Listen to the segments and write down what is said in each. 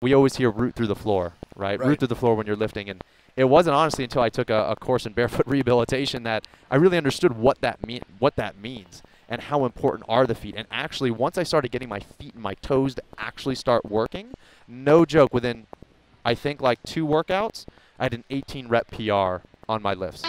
we always hear root through the floor, right? Right. Root through the floor when you're lifting. And it wasn't honestly until I took a, a course in barefoot rehabilitation that I really understood what that mean, what that means, and how important are the feet. And actually, once I started getting my feet and my toes to actually start working, no joke, within I think like two workouts, I had an 18 rep PR on my lifts.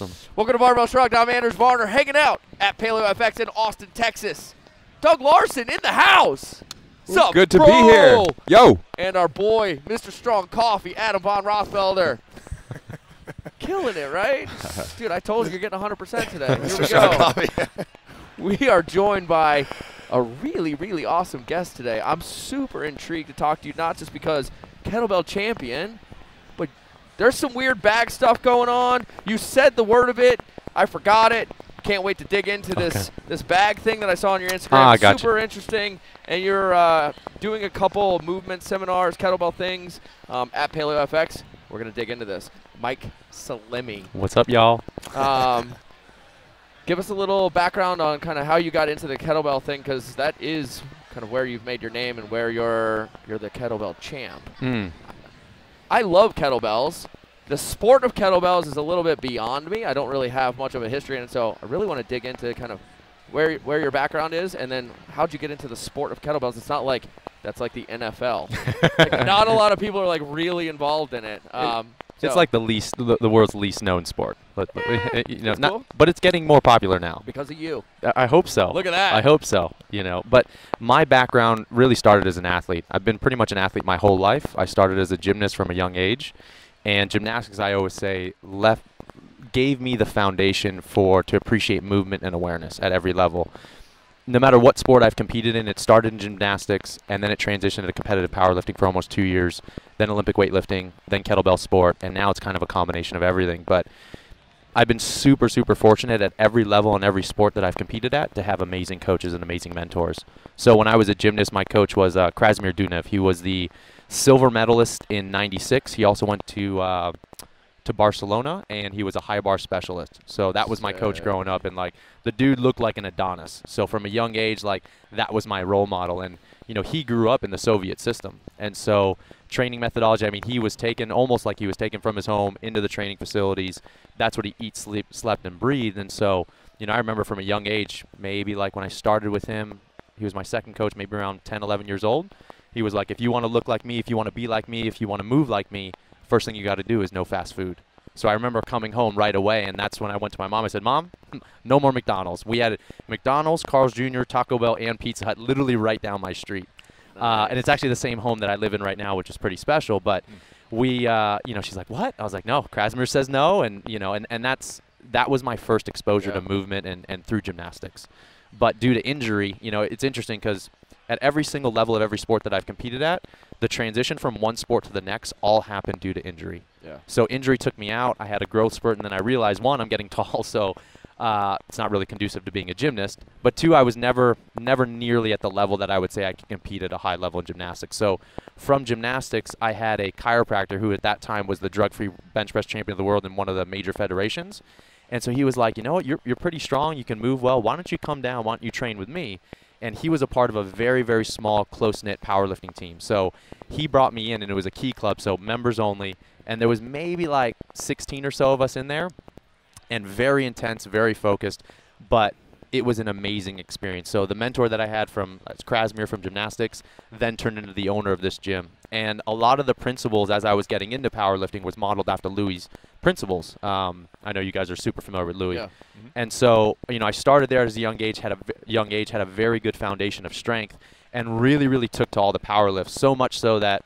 Awesome. Welcome to Barbell Shrugged. I'm Anders Varner, hanging out at Paleo FX in Austin, Texas. Doug Larson in the house. Sup, Good to bro? be here. Yo. And our boy, Mr. Strong Coffee, Adam Von Rothfelder. Killing it, right? Dude, I told you you're getting 100% today. Here we Strong go. Coffee. We are joined by a really, really awesome guest today. I'm super intrigued to talk to you, not just because kettlebell champion, but there's some weird bag stuff going on. You said the word of it. I forgot it. Can't wait to dig into this this bag thing that I saw on your Instagram. Ah, gotcha. Super interesting. And you're uh, doing a couple movement seminars, kettlebell things um, at Paleo FX. We're gonna dig into this. Mike Salemi. What's up, y'all? Um, give us a little background on kind of how you got into the kettlebell thing, because that is kind of where you've made your name and where you're you're the kettlebell champ. Mm. I love kettlebells. The sport of kettlebells is a little bit beyond me. I don't really have much of a history in it, so I really want to dig into kind of where where your background is, and then how'd you get into the sport of kettlebells? It's not like that's like the NFL. like, not a lot of people are like really involved in it. Um, It's like the least, the, the world's least known sport. But, but, Eh, you know, not, cool. but it's getting more popular now. because of you. I I hope so. Look at that. I hope so. You know, but my background really started as an athlete. I've been pretty much an athlete my whole life. I started as a gymnast from a young age, and gymnastics, I always say, left gave me the foundation for to appreciate movement and awareness at every level. No matter what sport I've competed in, it started in gymnastics and then it transitioned to competitive powerlifting for almost two years, then Olympic weightlifting, then kettlebell sport, and now it's kind of a combination of everything. But I've been super, super fortunate at every level and every sport that I've competed at to have amazing coaches and amazing mentors. So when I was a gymnast, my coach was uh, Krasimir Dunev. He was the silver medalist in '96. He also went to uh, to Barcelona, and he was a high bar specialist. So that was my coach growing up, and like the dude looked like an Adonis. So from a young age, like that was my role model, and you know he grew up in the Soviet system, and so training methodology. I mean, he was taken almost like he was taken from his home into the training facilities. That's what he eats, sleep, slept, and breathed. And so, you know, I remember from a young age, maybe like when I started with him, he was my second coach, maybe around 10, 11 years old. He was like, if you want to look like me, if you want to be like me, if you want to move like me, first thing you got to do is no fast food. So I remember coming home right away, and that's when I went to my mom. I said, "Mom, no more McDonald's. We had McDonald's, Carl's Jr., Taco Bell, and Pizza Hut literally right down my street." Uh, and it's actually the same home that I live in right now, which is pretty special. But we, uh, you know, she's like, "What?" I was like, "No." Krasimir says no, and you know, and, and that's that was my first exposure Yeah. to movement and, and through gymnastics. But due to injury, you know, it's interesting because at every single level of every sport that I've competed at, the transition from one sport to the next all happened due to injury. Yeah. So injury took me out. I had a growth spurt, and then I realized one, I'm getting tall, so uh, it's not really conducive to being a gymnast. But two, I was never, never nearly at the level that I would say I could compete at a high level in gymnastics. So from gymnastics, I had a chiropractor who at that time was the drug-free bench press champion of the world in one of the major federations. And so he was like, you know what, you're, you're pretty strong. You can move well. Why don't you come down? Why don't you train with me? And he was a part of a very, very small, close knit powerlifting team. So he brought me in, and it was a key club, so members only. And there was maybe like 16 or so of us in there, and very intense, very focused. But it was an amazing experience. So the mentor that I had from uh, Krasimir from gymnastics then turned into the owner of this gym. And a lot of the principles as I was getting into powerlifting was modeled after Louis' principles. Um, I know you guys are super familiar with Louie. Yeah. And so, you know, I started there as a young age, had a v- young age, had a very good foundation of strength, and really, really took to all the power lifts. So much so that,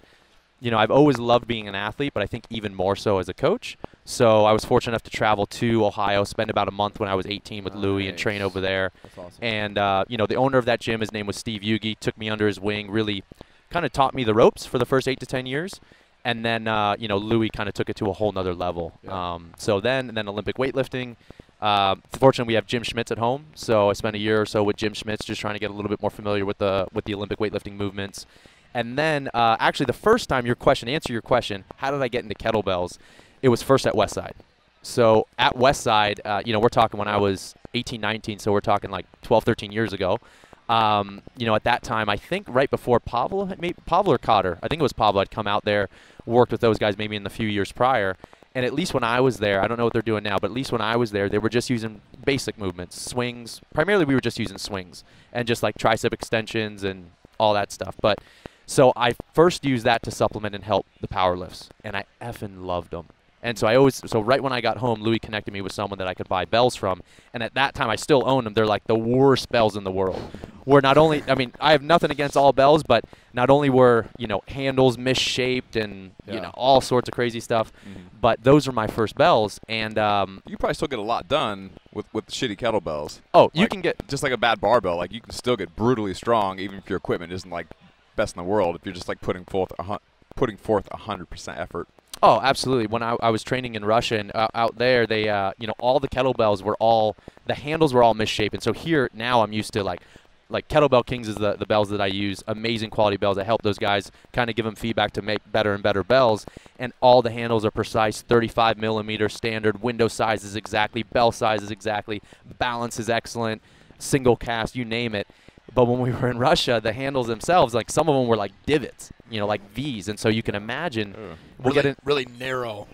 you know, I've always loved being an athlete, but I think even more so as a coach. So I was fortunate enough to travel to Ohio, spend about a month when I was 18 with Louie, and train over there. Awesome. And uh, you know, the owner of that gym, his name was Steve Yugi, took me under his wing, really kind of taught me the ropes for the first eight to ten years, and then uh, you know Louie kind of took it to a whole nother level. Yeah. Um, so then and then Olympic weightlifting. Uh, fortunately, we have Jim Schmitz at home, so I spent a year or so with Jim Schmitz, just trying to get a little bit more familiar with the with the Olympic weightlifting movements. And then, uh, actually, the first time your question, answer your question, how did I get into kettlebells? It was first at Westside. So at Westside, uh, you know, we're talking when I was 18, 19, so we're talking like 12, 13 years ago. Um, you know, at that time, I think right before had maybe Pavel or Cotter, I think it was Pavel had come out there, worked with those guys maybe in the few years prior. And at least when I was there, I don't know what they're doing now, but at least when I was there, they were just using basic movements, swings. Primarily, we were just using swings and just like tricep extensions and all that stuff. But so I first used that to supplement and help the power lifts, and I effing loved them. And so I always, so right when I got home, Louie connected me with someone that I could buy bells from. And at that time, I still own them. They're like the worst bells in the world. Where not only, I mean, I have nothing against all bells, but not only were, you know, handles misshaped and, you know, all sorts of crazy stuff, Mhm. but those are my first bells. And, um, You probably still get a lot done with with shitty kettlebells. oh, you can get, just like a bad barbell. Like you can still get brutally strong even if your equipment isn't like best in the world. If you're just like putting forth a hun- putting forth a hundred percent effort. Oh, absolutely. When I, I was training in Russia and uh, out there, they, uh, you know, all the kettlebells were all, the handles were all misshapen. So here now I'm used to like, like kettlebell kings is the, the bells that I use. Amazing quality bells. I help those guys kind of give them feedback to make better and better bells. And all the handles are precise, 35 millimeter standard. Window size is exactly. Bell size is exactly. Balance is excellent. Single cast, you name it. But when we were in Russia, the handles themselves, like some of them were like divots, you know, like V's. And so you can imagine. We'll really, really narrow.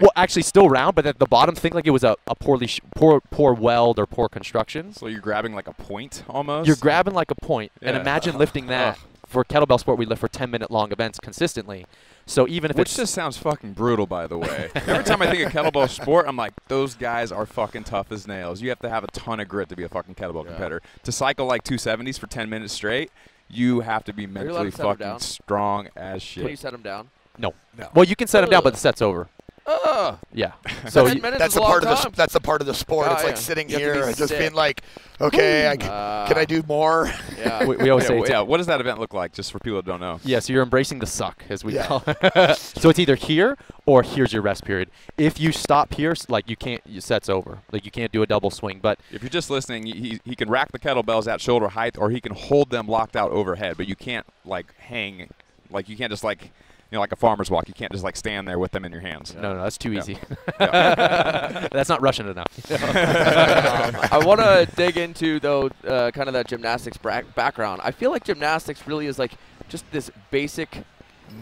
well, actually, still round, but at the bottom, think like it was a, a poorly sh- poor poor weld or poor construction. So you're grabbing like a point almost. You're grabbing like a point, and Yeah. imagine lifting that for kettlebell sport. We lift for 10 minute long events consistently. So even if Which it's just sounds fucking brutal, by the way. Every time I think of kettlebell sport, I'm like, those guys are fucking tough as nails. You have to have a ton of grit to be a fucking kettlebell Yeah. competitor. To cycle like 270s for 10 minutes straight, you have to be mentally to fucking strong as shit. Can you shit. set them down? no, No. well, you can set them down, but the set's over. Oh, Yeah. So Ten you- That's is a part of the time. that's the part of the sport. Oh, it's like sitting You have to be here and just sick. being like, okay, I c- Uh, can I do more? Yeah. we, we always yeah, say well, yeah, what does that event look like, just for people that don't know? Yeah, so you're embracing the suck, as we Yeah. call it. so it's either here or here's your rest period. If you stop here, like you can't, your set's over. Like you can't do a double swing. But If you're just listening, he, he- he can rack the kettlebells at shoulder height, or he can hold them locked out overhead. But you can't like hang, like you can't just like, you know, like a farmer's walk. You can't just like stand there with them in your hands. no, no, that's too Yeah. easy. Yeah. that's not Russian enough. um, I want to dig into though, uh, kind of that gymnastics bra- background. I feel like gymnastics really is like just this basic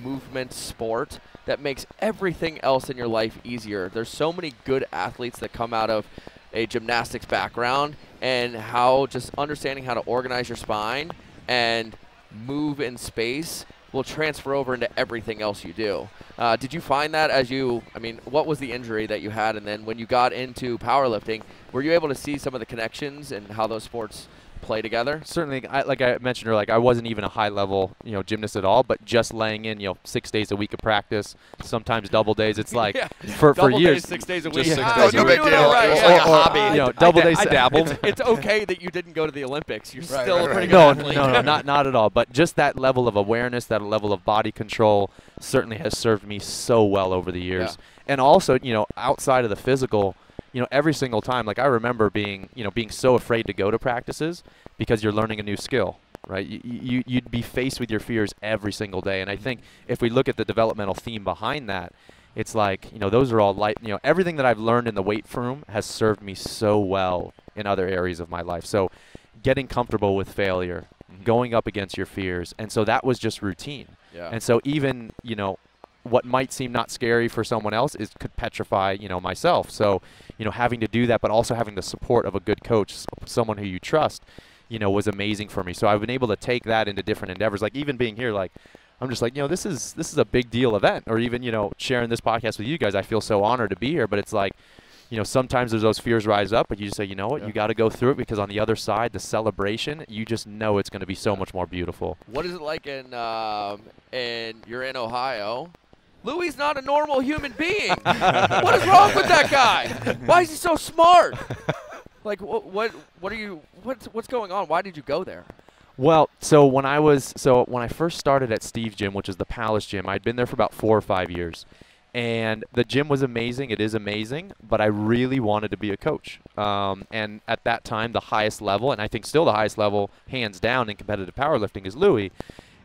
movement sport that makes everything else in your life easier. There's so many good athletes that come out of a gymnastics background, and how just understanding how to organize your spine and move in space will transfer over into everything else you do. Uh, did you find that as you, I mean, what was the injury that you had? And then when you got into powerlifting, were you able to see some of the connections and how those sports play together? certainly I, like i mentioned earlier like i wasn't even a high level you know gymnast at all but just laying in you know six days a week of practice sometimes double days it's like Yeah. for, for Double years days, six days a Just week. six Ah, days a week. No big deal. right, It's yeah. like a hobby. you know I double da- days I dabbled. It's, it's okay that you didn't go to the Olympics. You're Right, still right, a pretty good no, athlete. no, no, not not at all. But just that level of awareness, that level of body control, certainly has served me so well over the years. And also, you know, outside of the physical, you know, every single time, like I remember being, you know, being so afraid to go to practices because you're learning a new skill, right? You, you you'd be faced with your fears every single day. And I think if we look at the developmental theme behind that, it's like, you know, those are all light, you know, everything that I've learned in the weight room has served me so well in other areas of my life. So getting comfortable with failure, Mhm. going up against your fears. And so that was just routine. Yeah. And so even, you know, what might seem not scary for someone else is could petrify, you know, myself. So, you know, having to do that but also having the support of a good coach, someone who you trust, you know, was amazing for me. So I've been able to take that into different endeavors. Like even being here like I'm just like, you know, this is this is a big deal event or even, you know, sharing this podcast with you guys. I feel so honored to be here, but it's like you know, sometimes there's those fears rise up, but you just say, you know what, Yeah. you got to go through it because on the other side, the celebration, you just know it's going to be so much more beautiful. What is it like in um, and you're in Ohio? Louie not a normal human being. what is wrong with that guy? Why is he so smart? Like what what what are you what's what's going on? Why did you go there? Well, so when I was so when I first started at Steve's Gym, which is the Palace Gym, I'd been there for about four or five years, and the gym was amazing. It is amazing, but I really wanted to be a coach. Um, and at that time, the highest level, and I think still the highest level, hands down in competitive powerlifting, is Louie.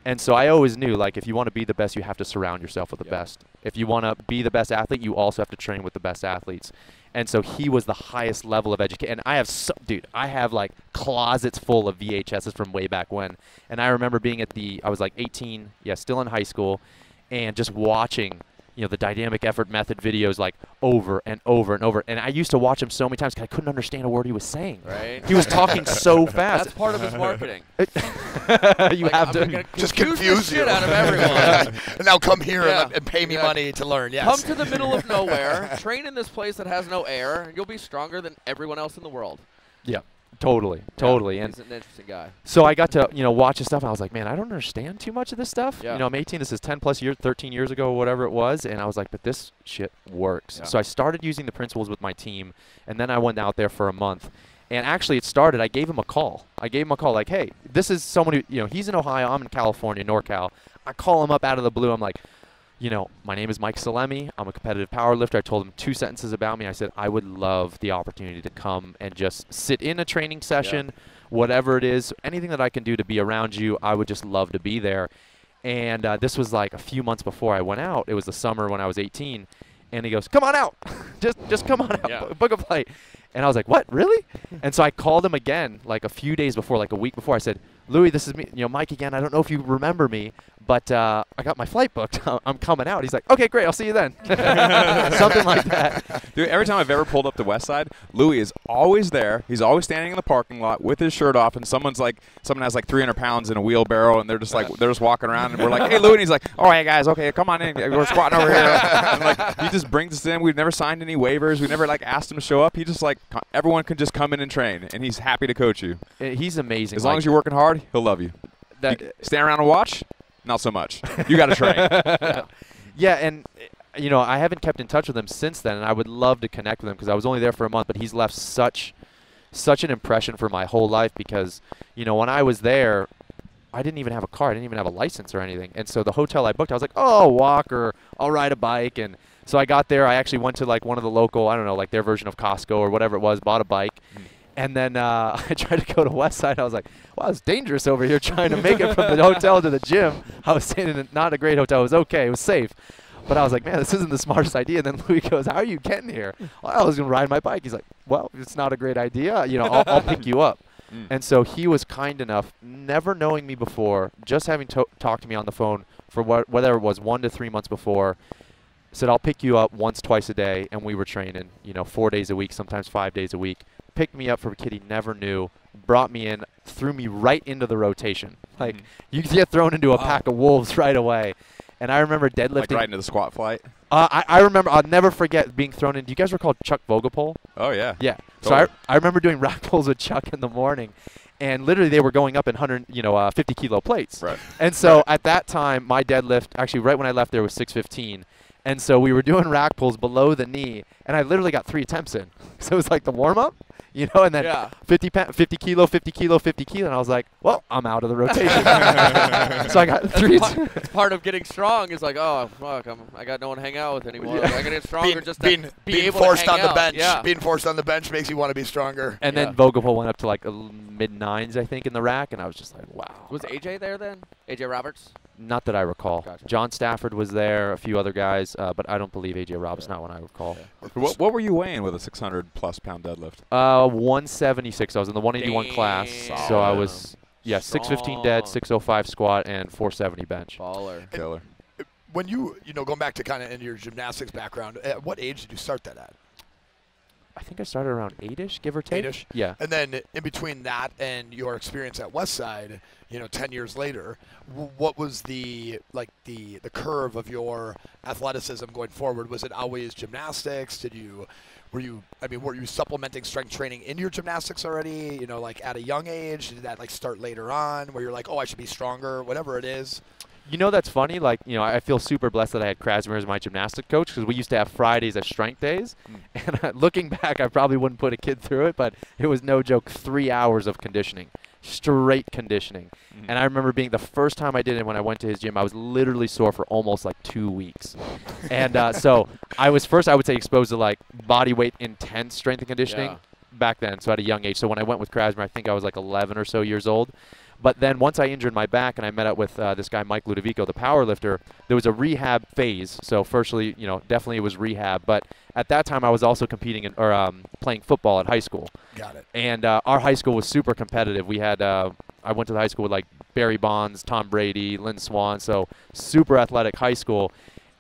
And so I always knew, like, if you want to be the best, you have to surround yourself with the Yep. best. If you want to be the best athlete, you also have to train with the best athletes. And so he was the highest level of education. And I have, so, dude, I have like closets full of VHSs from way back when. And I remember being at the, I was like 18, yeah, still in high school, and just watching, you know, the dynamic effort method videos like over and over and over. And I used to watch him so many times because I couldn't understand a word he was saying. Right. He was talking so fast. That's part of his marketing. you Like, have I'm to. gonna Just confuse the confuse shit out of everyone. and now come here Yeah. and, and pay me Yeah. money to learn. Yes. Come to the middle of nowhere, train in this place that has no air. You'll be stronger than everyone else in the world. Totally, totally. Yeah, And he's an interesting guy. So I got to, you know, watch his stuff. And I was like, man, I don't understand too much of this stuff. Yeah. You know, I'm 18. This is 10 plus years, 13 years ago, whatever it was. And I was like, but this shit works. Yeah. So I started using the principles with my team, and then I went out there for a month. And actually, it started. I gave him a call. I gave him a call, like, hey, this is someone who, you know, he's in Ohio. I'm in California, NorCal. I call him up out of the blue. I'm like, you know, my name is Mike Salemi. I'm a competitive power lifter. I told him two sentences about me. I said, I would love the opportunity to come and just sit in a training session, whatever it is, anything that I can do to be around you. I would just love to be there. And uh, this was like a few months before I went out. It was the summer when I was 18. And he goes, "Come on out, just just come on out, Yeah. book a flight." And I was like, "What, really?" and so I called him again, like a few days before, like a week before. I said, "Louie, this is me, you know, Mike again. I don't know if you remember me, but uh, I got my flight booked. I'm coming out." He's like, "Okay, great. I'll see you then." Something like that. Dude, every time I've ever pulled up the West Side, Louie is always there. He's always standing in the parking lot with his shirt off, and someone's like, someone has like 300 pounds in a wheelbarrow, and they're just like, they're just walking around, and we're like, hey, Louie, and he's like, all right, guys, okay, come on in, we're squatting over here. and like, he just brings us in. We've never signed any waivers. We never like asked him to show up. He just like, everyone can just come in and train, and he's happy to coach you. Uh, He's amazing. As long like, as you're working hard, he'll love you. that, You stand around and watch, not so much. You got to train. Yeah, and uh, you know, I haven't kept in touch with him since then, and I would love to connect with him because I was only there for a month, but he's left such such an impression for my whole life because you know when I was there. I didn't even have a car. I didn't even have a license or anything. And so the hotel I booked, I was like, oh, I'll walk or I'll ride a bike. And so I got there. I actually went to like one of the local, I don't know, like their version of Costco or whatever it was, bought a bike. And then uh, I tried to go to Westside. I was like, wow, it's dangerous over here trying to make it from the hotel to the gym. I was staying in a, not a great hotel. It was okay. It was safe. But I was like, man, this isn't the smartest idea. And then Louie goes, how are you getting here? Well, I was going to ride my bike. He's like, well, it's not a great idea. You know, I'll, I'll pick you up. Mm. And so he was kind enough, never knowing me before, just having to- talked to me on the phone for whether it was one to three months before, said, I'll pick you up once, twice a day. And we were training, you know, four days a week, sometimes five days a week. Picked me up from a kid he never knew, brought me in, threw me right into the rotation. Like, Mhm. you get thrown into a Wow. pack of wolves right away. And I remember deadlifting. like right into the squat flight. uh, I, I remember, I'll never forget being thrown in. Do you guys recall Chuck Vogelpohl? Oh yeah. Yeah. So I, I remember doing rack pulls with Chuck in the morning, and literally they were going up in 100, you know, uh, 50 kilo plates. Right. And so at that time, my deadlift, actually right when I left there was 615. And so we were doing rack pulls below the knee, and I literally got three attempts in. So it was like the warm up, you know, and then Yeah. 50, pa- 50 kilo, 50 kilo, 50 kilo, and I was like, well, I'm out of the rotation. so I got three. part, it's part of getting strong is like, oh fuck, I'm, I got no one to hang out with anymore. Yeah. I gotta get stronger being, just to being, be being able forced to hang on the bench. Yeah. Being forced on the bench makes you want to be stronger. and Yeah. then Vogelpohl went up to like mid nines, I think, in the rack, and I was just like, wow. Was AJ there then? AJ Roberts? Not that I recall. Gotcha. John Stafford was there, a few other guys, uh, but I don't believe AJ Roberts. Not when I recall. What, what were you weighing with a 600 plus pound deadlift? Uh, 176. I was in the 181 class, so I was yeah 615 dead, 605 squat, and 470 bench. Baller. Killer. When you, you know, going back to kind of in your gymnastics background, at what age did you start that at? I think I started around eight-ish, give or take. Eight-ish? Yeah. And then in between that and your experience at Westside, you know, 10 years later, what was the like the the curve of your athleticism going forward? Was it always gymnastics? Did you were you I mean, were you supplementing strength training in your gymnastics already, you know, like at a young age? Did that like start later on where you're like, "Oh, I should be stronger," whatever it is? You know that's funny. Like you know, I feel super blessed that I had Krasimir as my gymnastic coach because we used to have Fridays as strength days. And uh, looking back, I probably wouldn't put a kid through it, but it was no joke. Three hours of conditioning, straight conditioning. Mhm. And I remember being the first time I did it when I went to his gym, I was literally sore for almost like two weeks. and uh, so I was first, I would say, exposed to like body weight intense strength and conditioning Yeah. back then. So at a young age. So when I went with Krasmer, I think I was like 11 or so years old. But then once I injured my back and I met up with uh, this guy Mike Ludovico, the power lifter, there was a rehab phase. So firstly, you know, definitely it was rehab. But at that time, I was also competing in, or um, playing football at high school Got it. and uh, our high school was super competitive. We had uh, I went to the high school with like Barry Bonds, Tom Brady, Lynn Swann, so super athletic high school.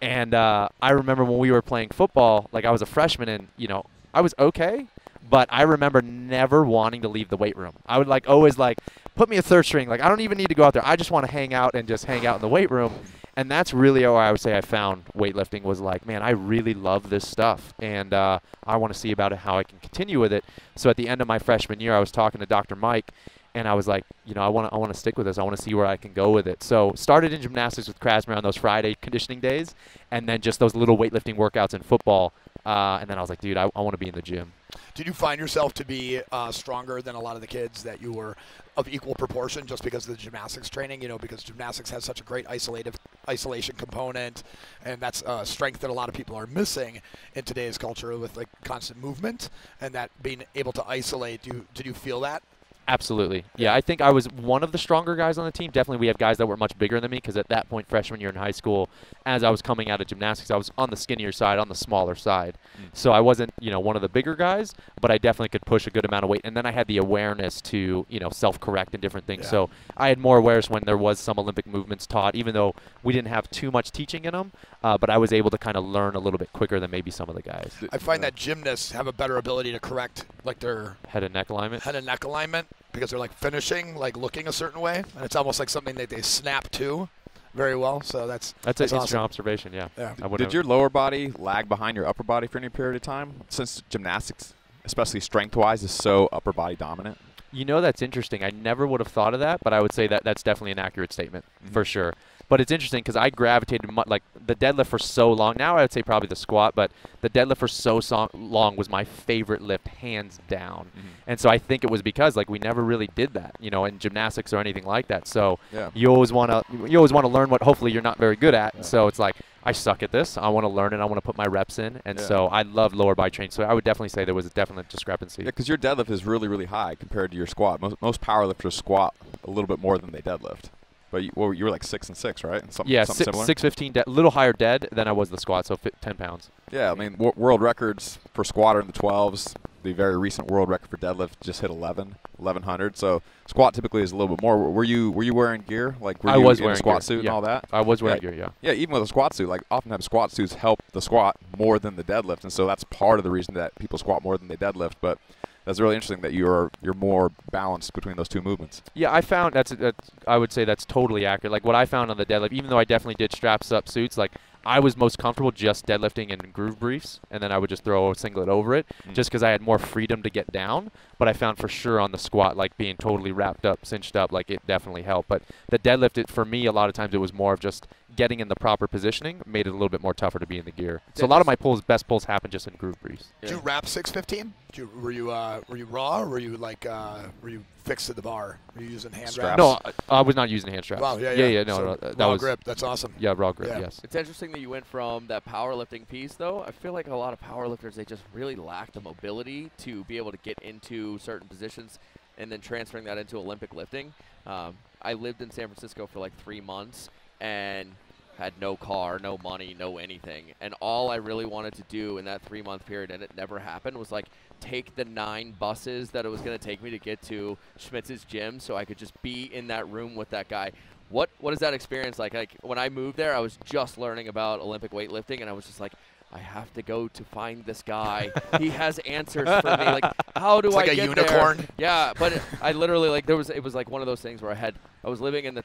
And uh, I remember when we were playing football, like I was a freshman, and you know I was okay, but I remember never wanting to leave the weight room. I would like always like put me a third string. Like I don't even need to go out there. I just want to hang out and just hang out in the weight room. And that's really how I would say I found weightlifting was like, man, I really love this stuff, and uh, I want to see about it how I can continue with it. So at the end of my freshman year, I was talking to Dr. Mike, and I was like, you know, I want to I want to stick with this. I want to see where I can go with it. So started in gymnastics with Krasmer on those Friday conditioning days, and then just those little weightlifting workouts in football. Uh, and then I was like, dude, I, I want to be in the gym. Did you find yourself to be uh, stronger than a lot of the kids that you were of equal proportion just because of the gymnastics training? You know, because gymnastics has such a great isolative isolation component, and that's uh, strength that a lot of people are missing in today's culture with like constant movement and that being able to isolate. Do you, did you feel that? Absolutely. Yeah, I think I was one of the stronger guys on the team. Definitely, we have guys that were much bigger than me because at that point, freshman year in high school, as I was coming out of gymnastics, I was on the skinnier side, on the smaller side. Mm. So I wasn't, you know, one of the bigger guys, but I definitely could push a good amount of weight. And then I had the awareness to, you know, self-correct and different things. Yeah. So I had more awareness when there was some Olympic movements taught, even though we didn't have too much teaching in them. Uh, but I was able to kind of learn a little bit quicker than maybe some of the guys. I find that gymnasts have a better ability to correct like their Head and neck alignment. head and neck alignment because they're like finishing, like looking a certain way, and it's almost like something that they snap to very well. So that's That's an That's interesting observation. Yeah. yeah. I Did your lower body lag behind your upper body for any period of time? Since gymnastics, especially strength-wise, is so upper body dominant. You know, that's interesting. I never would have thought of that, but I would say that that's definitely an accurate statement Mhm. for sure. But it's interesting because I gravitated mu- like the deadlift for so long. Now I would say probably the squat, but the deadlift for so so long was my favorite lift, hands down. Mm-hmm. And so I think it was because like we never really did that, you know, in gymnastics or anything like that. So Yeah. you always want to you always want to learn what hopefully you're not very good at. Yeah. So it's like I suck at this. I want to learn it. I want to put my reps in. And Yeah. so I love lower body training. So I would definitely say there was a definite discrepancy. Yeah, because your deadlift is really, really high compared to your squat. Most, most powerlifters squat a little bit more than they deadlift. But you, well, you were like six and six, right? Something, Yeah, something six, similar. 615, de- little higher dead than I was the squat, so fi 10 pounds. Yeah, I mean, wor- world records for squat are in the 12s. The very recent world record for deadlift just hit 11, 1100. So squat typically is a little bit more. Were you were you wearing gear? Like were I you was in wearing a squat gear, suit and all that? I was wearing Yeah. gear, yeah. Yeah, even with a squat suit, like oftentimes squat suits help the squat more than the deadlift, and so that's part of the reason that people squat more than they deadlift. But that's really interesting that you're you're more balanced between those two movements. Yeah, I found that's, that's I would say that's totally accurate. Like what I found on the deadlift, even though I definitely did straps up suits, like I was most comfortable just deadlifting in groove briefs, and then I would just throw a singlet over it, Mm. just because I had more freedom to get down. But I found for sure on the squat, like being totally wrapped up, cinched up, like it definitely helped. But the deadlift, it, for me, a lot of times it was more of just getting in the proper positioning, made it a little bit more tougher to be in the gear. So a lot of my pulls, best pulls, happen just in groove briefs. Did you wrap 615? Did you, were you uh, were you raw or were you like uh, were you fixed to the bar? Were you using hand Straps. No, I, I was not using hand straps. Wow, yeah, yeah, yeah. no, So no, that raw was grip. That's awesome. yeah, raw grip. Yeah. Yes. It's interesting that you went from that powerlifting piece, though. I feel like a lot of powerlifters they just really lack the mobility to be able to get into certain positions, and then transferring that into Olympic lifting. Um, I lived in San Francisco for like three months and had no car, no money, no anything, and all I really wanted to do in that three month period, and it never happened, was like take the nine buses that it was going to take me to get to Schmitz's gym, so I could just be in that room with that guy. What what is that experience like? Like when I moved there, I was just learning about Olympic weightlifting, and I was just like, I have to go to find this guy. he has answers for me. Like, how do It's I like a unicorn. there? Yeah, but it, I literally like there was it was like one of those things where I had I was living in the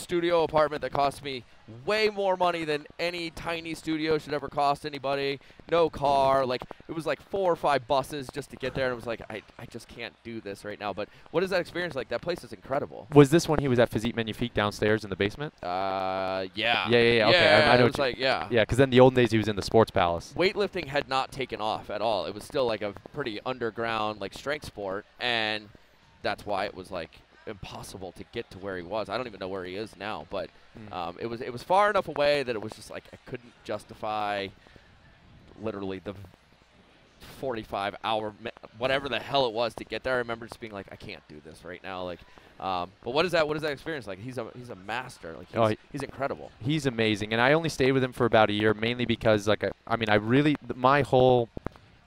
studio apartment that cost me way more money than any tiny studio should ever cost anybody. No car, like it was like four or five buses just to get there, and it was like I I just can't do this right now. But what is that experience like? That place is incredible. Was this when he was at Physique Magnifique downstairs in the basement? Uh, yeah. Yeah, yeah, yeah, okay, I- I know it was like yeah. Yeah, because then the old days he was in the Sports Palace. weightlifting had not taken off at all. It was still like a pretty underground like strength sport, and that's why it was like impossible to get to where he was. I don't even know where he is now, but Mm. um, it was it was far enough away that it was just like I couldn't justify literally the 45 hour whatever the hell it was to get there. I remember just being like, I can't do this right now. Like, um, but what is that? What is that experience like? He's a he's a master. Like, he's, Oh, he- he's incredible. He's amazing, and I only stayed with him for about a year, mainly because, like, I, I mean, I really my whole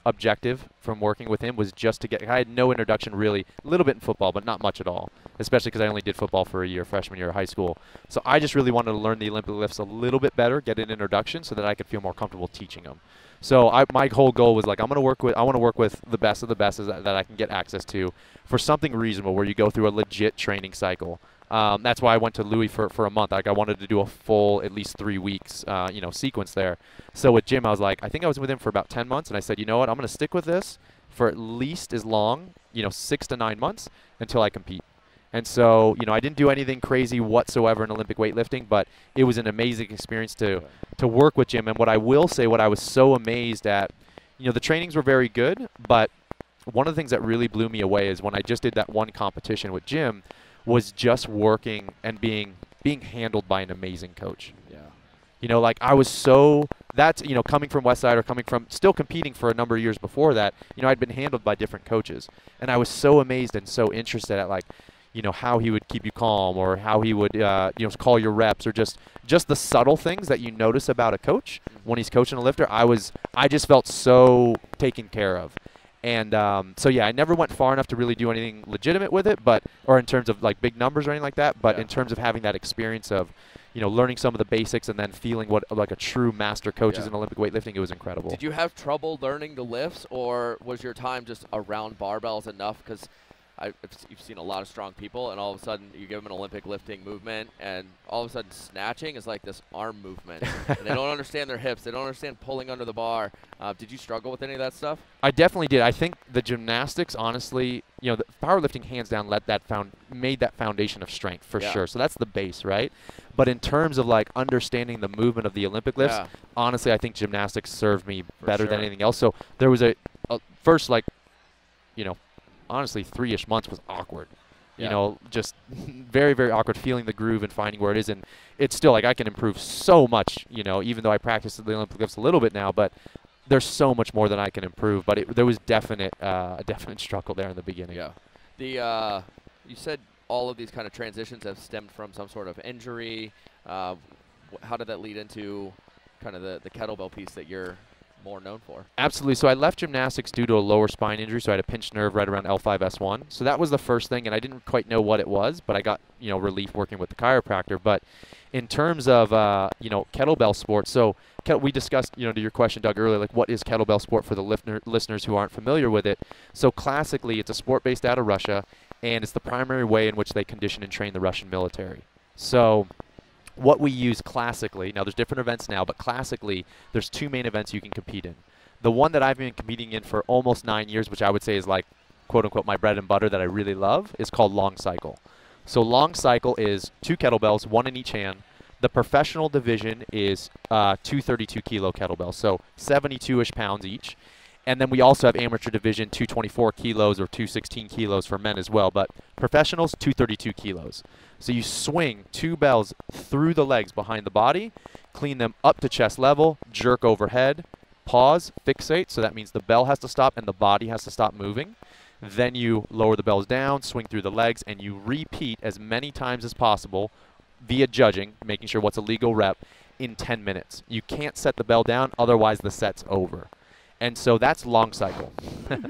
objective from working with him was just to get. I had no introduction really, a little bit in football, but not much at all. Especially because I only did football for a year, freshman year of high school. So I just really wanted to learn the Olympic lifts a little bit better, get an introduction, so that I could feel more comfortable teaching them. So I, my whole goal was like, I'm going to work with, I want to work with the best of the best that, that I can get access to, for something reasonable, where you go through a legit training cycle. Um, that's why I went to Louis for, for a month. Like I wanted to do a full, at least three weeks, uh, you know, sequence there. So with Jim, I was like, I think I was with him for about 10 months, and I said, you know what, I'm going to stick with this for at least as long, you know, six to nine months until I compete. And so, you know, I didn't do anything crazy whatsoever in Olympic weightlifting, but it was an amazing experience to to work with Jim. And what I will say, what I was so amazed at, you know, the trainings were very good, but one of the things that really blew me away is when I just did that one competition with Jim, was just working and being being handled by an amazing coach. Yeah. You know, like I was so that's you know coming from Westside or coming from still competing for a number of years before that. You know, I'd been handled by different coaches, and I was so amazed and so interested at like, you know, how he would keep you calm or how he would uh, you know call your reps or just just the subtle things that you notice about a coach when he's coaching a lifter. I was I just felt so taken care of. And um, so yeah, I never went far enough to really do anything legitimate with it, but or in terms of like big numbers or anything like that. But Yeah. in terms of having that experience of, you know, learning some of the basics and then feeling what like a true master coach is in Olympic weightlifting, it was incredible. Did you have trouble learning the lifts, or was your time just around barbells enough? Because you've seen a lot of strong people, and all of a sudden you give them an Olympic lifting movement, and all of a sudden snatching is like this arm movement. and they don't understand their hips. They don't understand pulling under the bar. Uh, did you struggle with any of that stuff? I definitely did. I think the gymnastics, honestly, you know, the powerlifting hands down let that found made that foundation of strength for Yeah. sure. So that's the base, right? But in terms of like understanding the movement of the Olympic lifts, Yeah. honestly, I think gymnastics served me For better than anything else. So there was a, a first like, you know, honestly, three-ish months was awkward. You know, just very, very awkward feeling the groove and finding where it is. And it's still like I can improve so much, you know, even though I practice the Olympic lifts a little bit now, but there's so much more that I can improve. But it, there was definite, uh, a definite struggle there in the beginning. Yeah. The uh, you said all of these kind of transitions have stemmed from some sort of injury. Uh, how did that lead into kind of the, the kettlebell piece that you're more known for? Absolutely. So I left gymnastics due to a lower spine injury. So I had a pinched nerve right around L5S1. So that was the first thing, and I didn't quite know what it was, but I got you know relief working with the chiropractor. But in terms of uh, you know kettlebell sports, so we discussed you know to your question, Doug, earlier, like what is kettlebell sport for the listener, listeners who aren't familiar with it. So classically, it's a sport based out of Russia, and it's the primary way in which they condition and train the Russian military. So what we use classically, now there's different events now, but classically, there's two main events you can compete in. The one that I've been competing in for almost nine years, which I would say is like, quote unquote, my bread and butter that I really love, is called long cycle. So long cycle is two kettlebells, one in each hand. The professional division is uh, two 32 kilo kettlebells, so 72-ish pounds each. And then we also have amateur division 224 kilos or 216 kilos for men as well. But professionals 232 kilos. So you swing two bells through the legs behind the body, clean them up to chest level, jerk overhead, pause, fixate. So that means the bell has to stop and the body has to stop moving. Then you lower the bells down, swing through the legs, and you repeat as many times as possible via judging, making sure what's a legal rep, in 10 minutes. You can't set the bell down, otherwise the set's over. And so that's long cycle.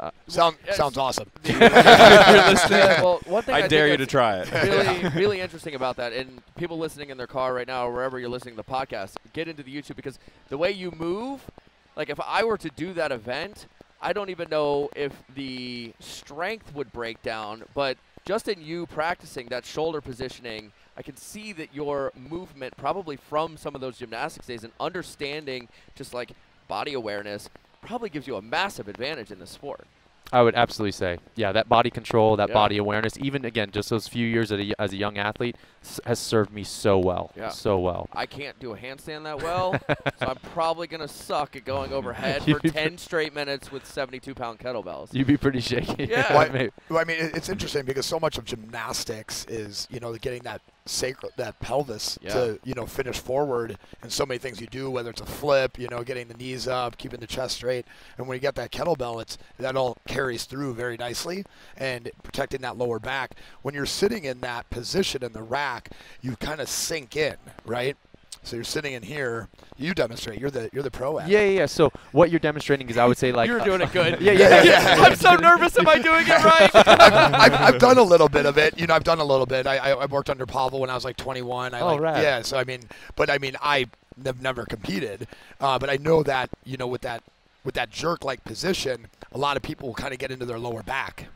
Uh, Sound, yes. sounds awesome. you're listening, Yeah, well, one thing I, I, dare you to try it. really, really interesting about that, and people listening in their car right now or wherever you're listening to the podcast, get into the YouTube because the way you move, like if I were to do that event, I don't even know if the strength would break down, but just in you practicing that shoulder positioning, I can see that your movement, probably from some of those gymnastics days and understanding just like body awareness, probably gives you a massive advantage in the sport. I would absolutely say, yeah, that body control, that Yeah. body awareness, even again, just those few years as a, as a young athlete, s- has served me so well, Yeah. so well. I can't do a handstand that well, so I'm probably gonna suck at going overhead for be 10 straight minutes with 72 pound kettlebells. You'd be pretty shaky. Yeah. Why- maybe. Well, I mean, it's interesting because so much of gymnastics is, you know, getting that sacral, that pelvis Yeah. to, you know, finish forward, and so many things you do, whether it's a flip, you know, getting the knees up, keeping the chest straight, and when you get that kettlebell, it's that all carries through very nicely, and protecting that lower back. When you're sitting in that position in the rack, you kind of sink in, right? So you're sitting in here. You demonstrate. You're the you're the pro at. Yeah, yeah, yeah. So what you're demonstrating is, I would say, like, You're doing it good. Yeah, yeah, yeah. I'm so nervous. Am I doing it right? I've, I've done a little bit of it. You know, I've done a little bit. I, I, I worked under Pavel when I was like 21. I Oh, like, rad. Yeah, so I mean, but I mean, I have never competed, uh, but I know that you know with that with that jerk-like position, a lot of people will kind of get into their lower back,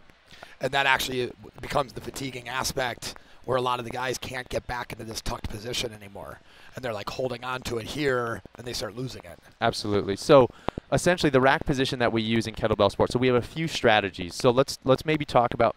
and that actually becomes the fatiguing aspect where a lot of the guys can't get back into this tucked position anymore, and they're like holding on to it here, and they start losing it. Absolutely. So essentially the rack position that we use in kettlebell sports. So we have a few strategies. So let's let's maybe talk about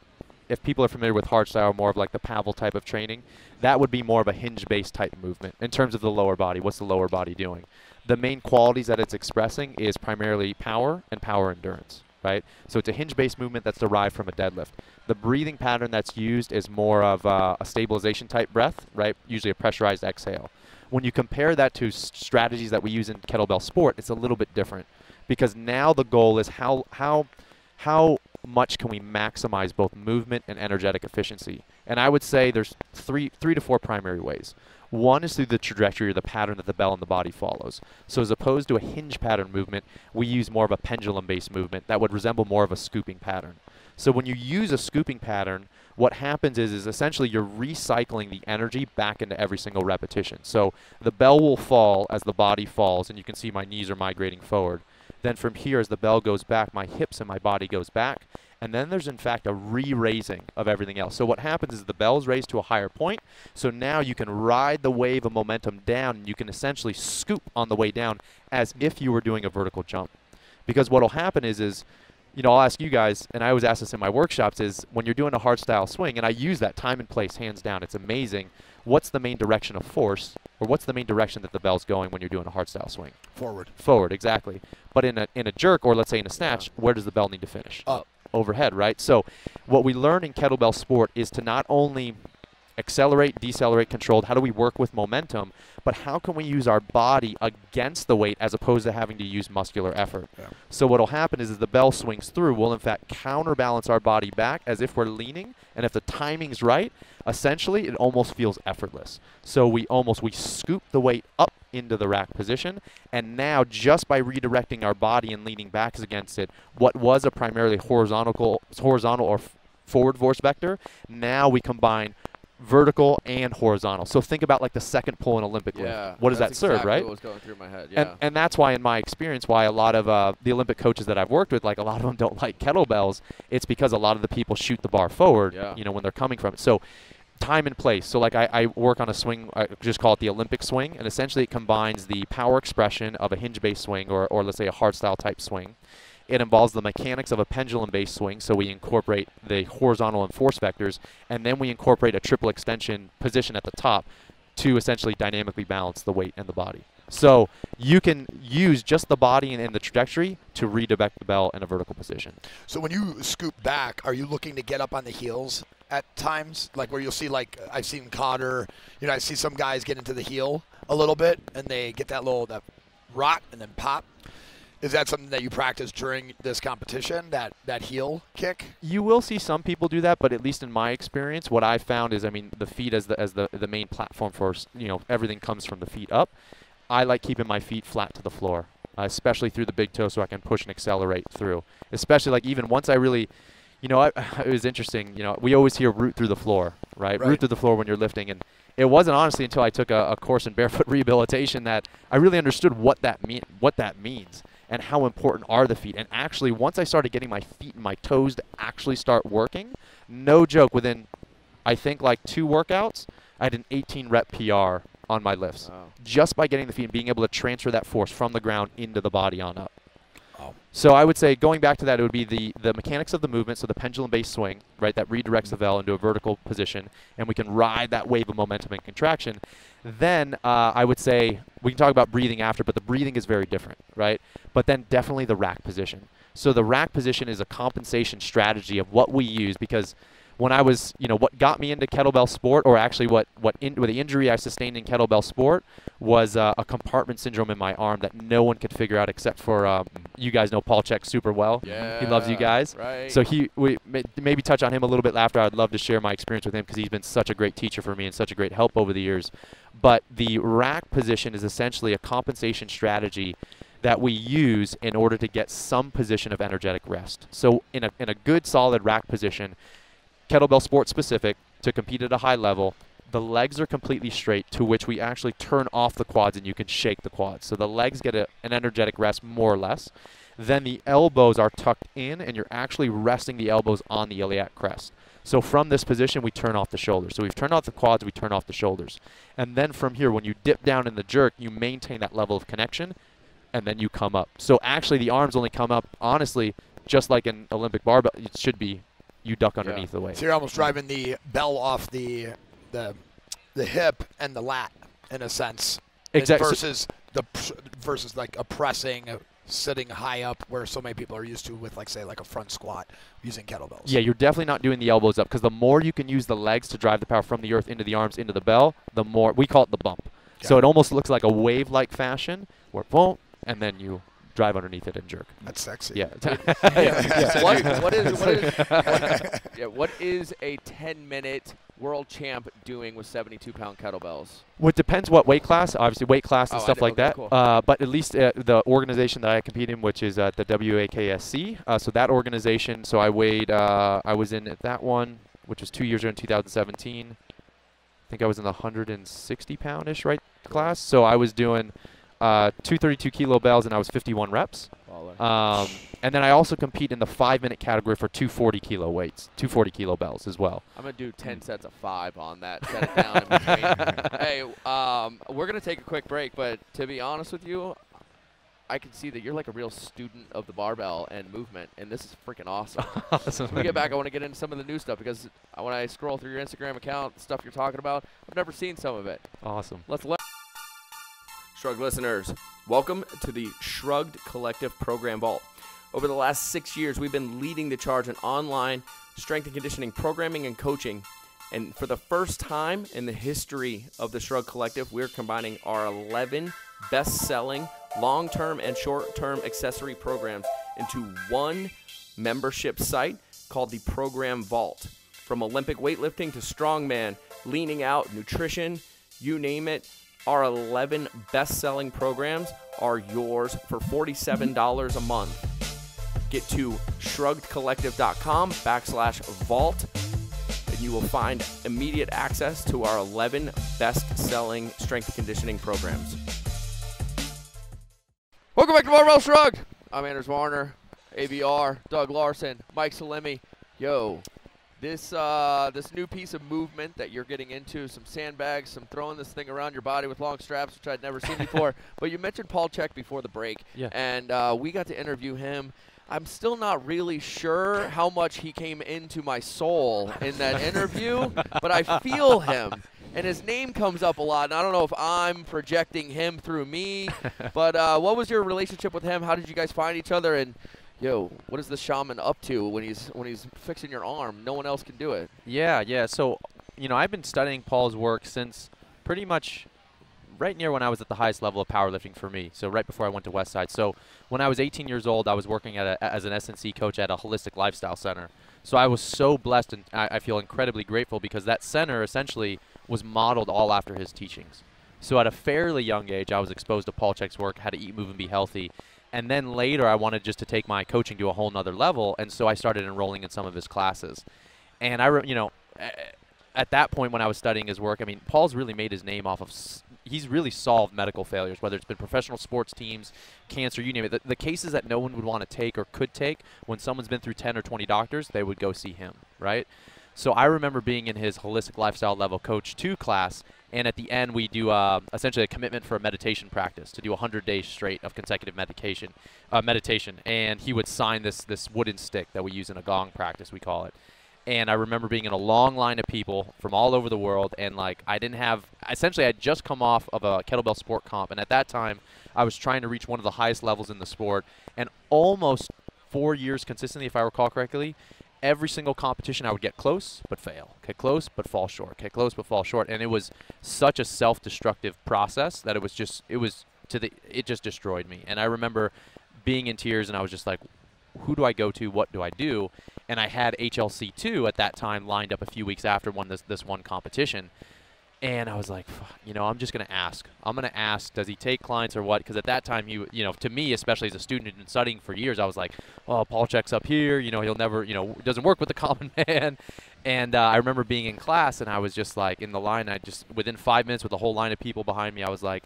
if people are familiar with hardstyle, or more of like the Pavel type of training, that would be more of a hinge-based type movement in terms of the lower body. What's the lower body doing? The main qualities that it's expressing is primarily power and power endurance, right? So it's a hinge-based movement that's derived from a deadlift. The breathing pattern that's used is more of uh, a stabilization type breath, right? Usually a pressurized exhale. When you compare that to strategies that we use in kettlebell sport, it's a little bit different because now the goal is how how how much can we maximize both movement and energetic efficiency? And I would say there's three three to four primary ways. One is through the trajectory or the pattern that the bell and the body follows. So as opposed to a hinge pattern movement, we use more of a pendulum-based movement that would resemble more of a scooping pattern. So when you use a scooping pattern, what happens is, is essentially you're recycling the energy back into every single repetition. So the bell will fall as the body falls, and you can see my knees are migrating forward. Then from here, as the bell goes back, my hips and my body goes back. And then there's in fact a re-raising of everything else. So what happens is the bell's raised to a higher point. So now you can ride the wave of momentum down, and you can essentially scoop on the way down as if you were doing a vertical jump. Because what'll happen is, is you know, I'll ask you guys, and I always ask this in my workshops, is when you're doing a hard style swing, and I use that time and place hands down, it's amazing. What's the main direction of force, or what's the main direction that the bell's going when you're doing a hard style swing? Forward. Forward, exactly. But in a in a jerk, or let's say in a snatch, where does the bell need to finish? Up. Overhead, right? So, what we learn in kettlebell sport is to not only accelerate, decelerate, controlled. How do we work with momentum? But how can we use our body against the weight as opposed to having to use muscular effort? Yeah. So what'll happen is, as the bell swings through, we'll in fact counterbalance our body back as if we're leaning, and if the timing's right, essentially it almost feels effortless. So we almost we scoop the weight up into the rack position, and now just by redirecting our body and leaning back against it, what was a primarily horizontal horizontal or f- forward force vector, now we combine vertical and horizontal. So think about like the second pull in Olympic lift. yeah. What does that serve, exactly right? What was going through my head. Yeah. And, and that's why, in my experience, why a lot of uh, the Olympic coaches that I've worked with, like a lot of them don't like kettlebells. It's because a lot of the people shoot the bar forward, Yeah. you know, when they're coming from it. So time and place. So like I, I work on a swing, I just call it the Olympic swing, and essentially it combines the power expression of a hinge-based swing, or, or let's say a hard style type swing. It involves the mechanics of a pendulum-based swing, so we incorporate the horizontal and force vectors, and then we incorporate a triple extension position at the top to essentially dynamically balance the weight and the body. So you can use just the body and, and the trajectory to redirect the bell in a vertical position. So when you scoop back, are you looking to get up on the heels at times? Like where you'll see, like I've seen Cotter, you know, I see some guys get into the heel a little bit and they get that little that rot and then pop. Is that something that you practice during this competition? That that heel kick? You will see some people do that, but at least in my experience, what I found is, I mean, the feet as the as the the main platform for you know everything comes from the feet up. I like keeping my feet flat to the floor, uh, especially through the big toe, so I can push and accelerate through. Especially like even once I really, you know, I, it was interesting. You know, we always hear root through the floor, right? Right. Root through the floor when you're lifting, and it wasn't honestly until I took a, a course in barefoot rehabilitation that I really understood what that mean what that means and how important are the feet. And actually, once I started getting my feet and my toes to actually start working, no joke, within I think like two workouts, I had an 18 rep PR on my lifts Wow. just by getting the feet and being able to transfer that force from the ground into the body on up. Oh. So I would say going back to that, it would be the the mechanics of the movement, so the pendulum-based swing, right, that redirects the vel into a vertical position, and we can ride that wave of momentum and contraction. Then uh, I would say we can talk about breathing after, but the breathing is very different, right? But then definitely the rack position. So the rack position is a compensation strategy of what we use because when I was, you know, what got me into kettlebell sport, or actually what what, in, what the injury I sustained in kettlebell sport was uh, a compartment syndrome in my arm that no one could figure out except for um, you guys know Paul Chek super well. Yeah. He loves you guys. Right. So he we may, maybe touch on him a little bit after. I'd love to share my experience with him because he's been such a great teacher for me and such a great help over the years. But the rack position is essentially a compensation strategy that we use in order to get some position of energetic rest. So in a in a good solid rack position, kettlebell sport specific to compete at a high level, the legs are completely straight to which we actually turn off the quads and you can shake the quads. So the legs get a, an energetic rest more or less. Then the elbows are tucked in and you're actually resting the elbows on the iliac crest. So from this position, we turn off the shoulders. So we've turned off the quads, we turn off the shoulders. And then from here, when you dip down in the jerk, you maintain that level of connection and then you come up. So actually, the arms only come up, honestly, just like an Olympic barbell. It should be you duck underneath the weight. So you're almost driving the bell off the the the hip and the lat in a sense. and Exact- so- Versus the versus like a pressing, sitting high up, where so many people are used to with like say like a front squat using kettlebells. Yeah, you're definitely not doing the elbows up because the more you can use the legs to drive the power from the earth into the arms into the bell, the more we call it the bump. So it almost looks like a wave-like fashion where boom, and then you drive underneath it and jerk. That's sexy. Yeah. So what, what is what is yeah, what is a 10 minute world champ doing with 72 pound kettlebells? Well, it depends what weight class. Obviously, weight class and Oh, stuff like okay, that. cool. Uh, but at least uh, the organization that I compete in, which is uh, the WAKSC. Uh, so that organization. So I weighed. Uh, I was in that one, which was two years ago in 2017. I think I was in the 160 poundish right class. So I was doing uh, 232 kilo bells and I was 51 reps. Um, and then I also compete in the five minute category for 240 kilo weights, 240 kilo bells as well. I'm gonna do 10 sets of five on that. Set it down hey, um, we're gonna take a quick break, but to be honest with you, I can see that you're like a real student of the barbell and movement, and this is freaking awesome. When we get back, I want to get into some of the new stuff because when I scroll through your Instagram account, stuff you're talking about, I've never seen some of it. Awesome. Let's let. Shrug listeners, welcome to the Shrugged Collective Program Vault. Over the last six years, we've been leading the charge in online strength and conditioning programming and coaching. And for the first time in the history of the Shrug Collective, we're combining our 11 best selling long term and short term accessory programs into one membership site called the Program Vault. From Olympic weightlifting to strongman, leaning out, nutrition, you name it, our 11 best selling programs are yours for $47 a month. Get to shruggedcollective.com backslash vault and you will find immediate access to our 11 best selling strength conditioning programs. Welcome back to Barbell Shrugged. I'm Anders Varner, ABR, Doug Larson, Mike Salemi. Yo, this uh, this new piece of movement that you're getting into, some sandbags, some throwing this thing around your body with long straps, which I'd never seen before. But you mentioned Paul Chek before the break, Yeah. and uh, we got to interview him. I'm still not really sure how much he came into my soul in that interview, but I feel him. And his name comes up a lot, and I don't know if I'm projecting him through me, but uh, what was your relationship with him? How did you guys find each other? And yo, what is the shaman up to when he's when he's fixing your arm? No one else can do it. Yeah, yeah. So, you know, I've been studying Paul's work since pretty much right near when I was at the highest level of powerlifting for me. So right before I went to Westside. So when I was 18 years old, I was working at a, as an SNC coach at a holistic lifestyle center. So I was so blessed and I, I feel incredibly grateful because that center essentially was modeled all after his teachings. So at a fairly young age, I was exposed to Paul Chek's work, how to eat, move, and be healthy. And then later, I wanted just to take my coaching to a whole nother level, and so I started enrolling in some of his classes. And I, you know, at that point when I was studying his work, I mean, Paul's really made his name off of. He's really solved medical failures, whether it's been professional sports teams, cancer, you name it. The, the cases that no one would want to take or could take, when someone's been through 10 or 20 doctors, they would go see him, right? So I remember being in his holistic lifestyle level coach two class, And at the end, we do uh, essentially a commitment for a meditation practice to do 100 days straight of consecutive meditation, uh, meditation. And he would sign this this wooden stick that we use in a gong practice, we call it. And I remember being in a long line of people from all over the world, and like I didn't have. Essentially, I would just come off of a kettlebell sport comp, and at that time, I was trying to reach one of the highest levels in the sport, and almost four years consistently, if I recall correctly, every single competition I would get close but fail, get close but fall short, get close but fall short, and it was such a self-destructive process that it was just it was to the it just destroyed me. And I remember being in tears, and I was just like, who do I go to? What do I do? And I had HLC2 at that time lined up a few weeks after one this this one competition. And I was like, you know, I'm just going to ask. I'm going to ask, does he take clients or what? Because at that time, you, you know, to me, especially as a student and studying for years, I was like, oh, Paul Chek's up here. You know, he'll never, you know, doesn't work with the common man. And uh, I remember being in class, and I was just like in the line. I just within five minutes with a whole line of people behind me, I was like,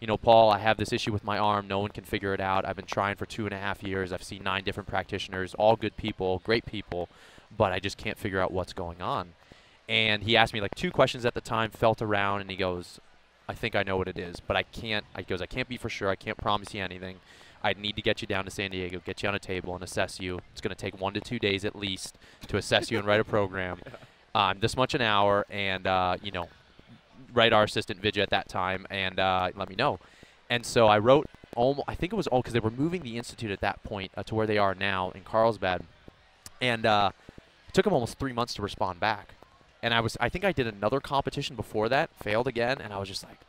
you know, Paul, I have this issue with my arm. No one can figure it out. I've been trying for two and a half years. I've seen nine different practitioners, all good people, great people, but I just can't figure out what's going on and he asked me like two questions at the time felt around and he goes i think i know what it is but i can't i goes i can't be for sure. I can't promise you anything. I'd need to get you down to san diego get you on a table and assess you. It's going to take one to two days at least to assess you and write a program. Um, this much an hour and uh, you know write our assistant vidya at that time and uh, let me know. And so i wrote almost i think it was all because they were moving the institute at that point uh, to where they are now in carlsbad. And uh, it took them almost three months to respond back and I was I think I did another competition before that, failed again, and I was just like,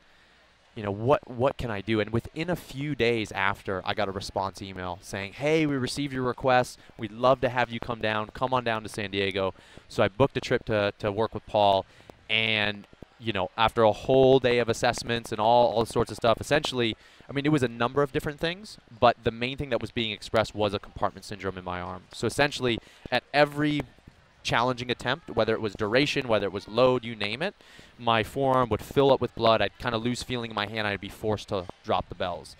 you know, what what can I do? And within a few days after, I got a response email saying, "Hey, we received your request. We'd love to have you come down. Come on down to San Diego." So I booked a trip to to work with Paul, and you know, after a whole day of assessments and all all sorts of stuff, essentially, I mean, it was a number of different things, but the main thing that was being expressed was a compartment syndrome in my arm. So essentially, at every challenging attempt, whether it was duration, whether it was load, you name it, my forearm would fill up with blood. I'd kind of lose feeling in my hand. I'd be forced to drop the bells.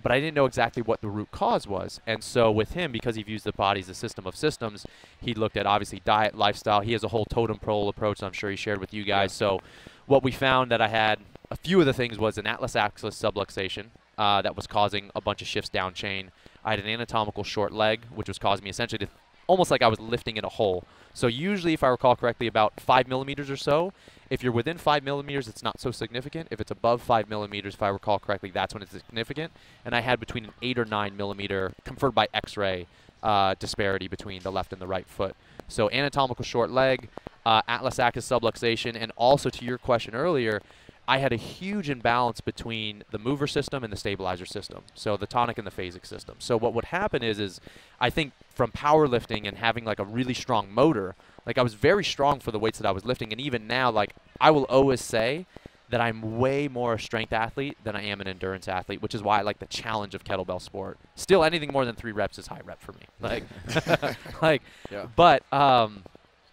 But I didn't know exactly what the root cause was. And so with him, because he views the body as a system of systems, he looked at obviously diet, lifestyle. He has a whole totem pole approach I'm sure he shared with you guys. Yeah. So what we found that I had a few of the things was an atlas axis subluxation uh, that was causing a bunch of shifts down chain. I had an anatomical short leg, which was causing me essentially to almost like I was lifting in a hole. So usually, if I recall correctly, about five millimeters or so. If you're within five millimeters, it's not so significant. If it's above five millimeters, if I recall correctly, that's when it's significant. And I had between an eight or nine millimeter, conferred by X-ray, uh, disparity between the left and the right foot. So anatomical short leg, uh, atlas axis subluxation, and also to your question earlier, I had a huge imbalance between the mover system and the stabilizer system. So the tonic and the phasic system. So what would happen is, is I think from powerlifting and having like a really strong motor, like I was very strong for the weights that I was lifting, and even now, like I will always say that I'm way more a strength athlete than I am an endurance athlete, which is why I like the challenge of kettlebell sport. Still, anything more than three reps is high rep for me. Like, like, yeah. but um,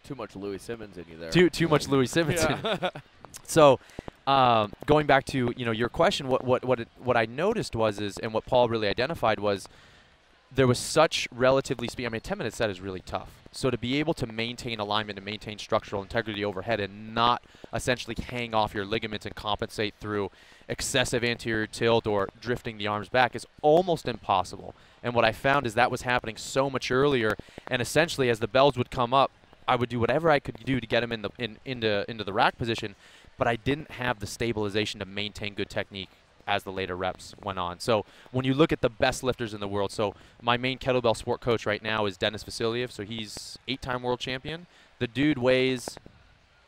too much Louie Simmons in you there. Too too much Louie Simmons. Yeah. so um, going back to you know your question, what what what it, what I noticed was is, and what Paul really identified was, there was such relatively speed. I mean, a 10 minute set is really tough. So to be able to maintain alignment and maintain structural integrity overhead and not essentially hang off your ligaments and compensate through excessive anterior tilt or drifting the arms back is almost impossible. And what I found is that was happening so much earlier. And essentially, as the bells would come up, I would do whatever I could do to get him in the in, into into the rack position but I didn't have the stabilization to maintain good technique as the later reps went on. So when you look at the best lifters in the world, so my main kettlebell sport coach right now is Dennis Vasiliev. So he's eight-time world champion. The dude weighs,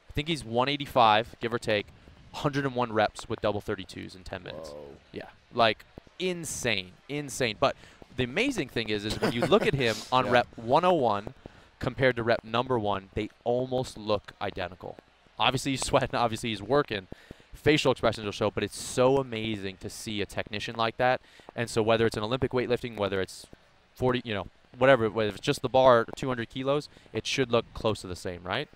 I think he's 185, give or take, 101 reps with double 32s in 10 minutes. Whoa. Yeah, like insane, insane. But the amazing thing is, is when you look at him on yeah. rep 101 compared to rep number one, they almost look identical. Obviously he's sweating. Obviously he's working. Facial expressions will show, but it's so amazing to see a technician like that. And so whether it's an Olympic weightlifting, whether it's 40, you know, whatever, whether it's just the bar 200 kilos, it should look close to the same, right?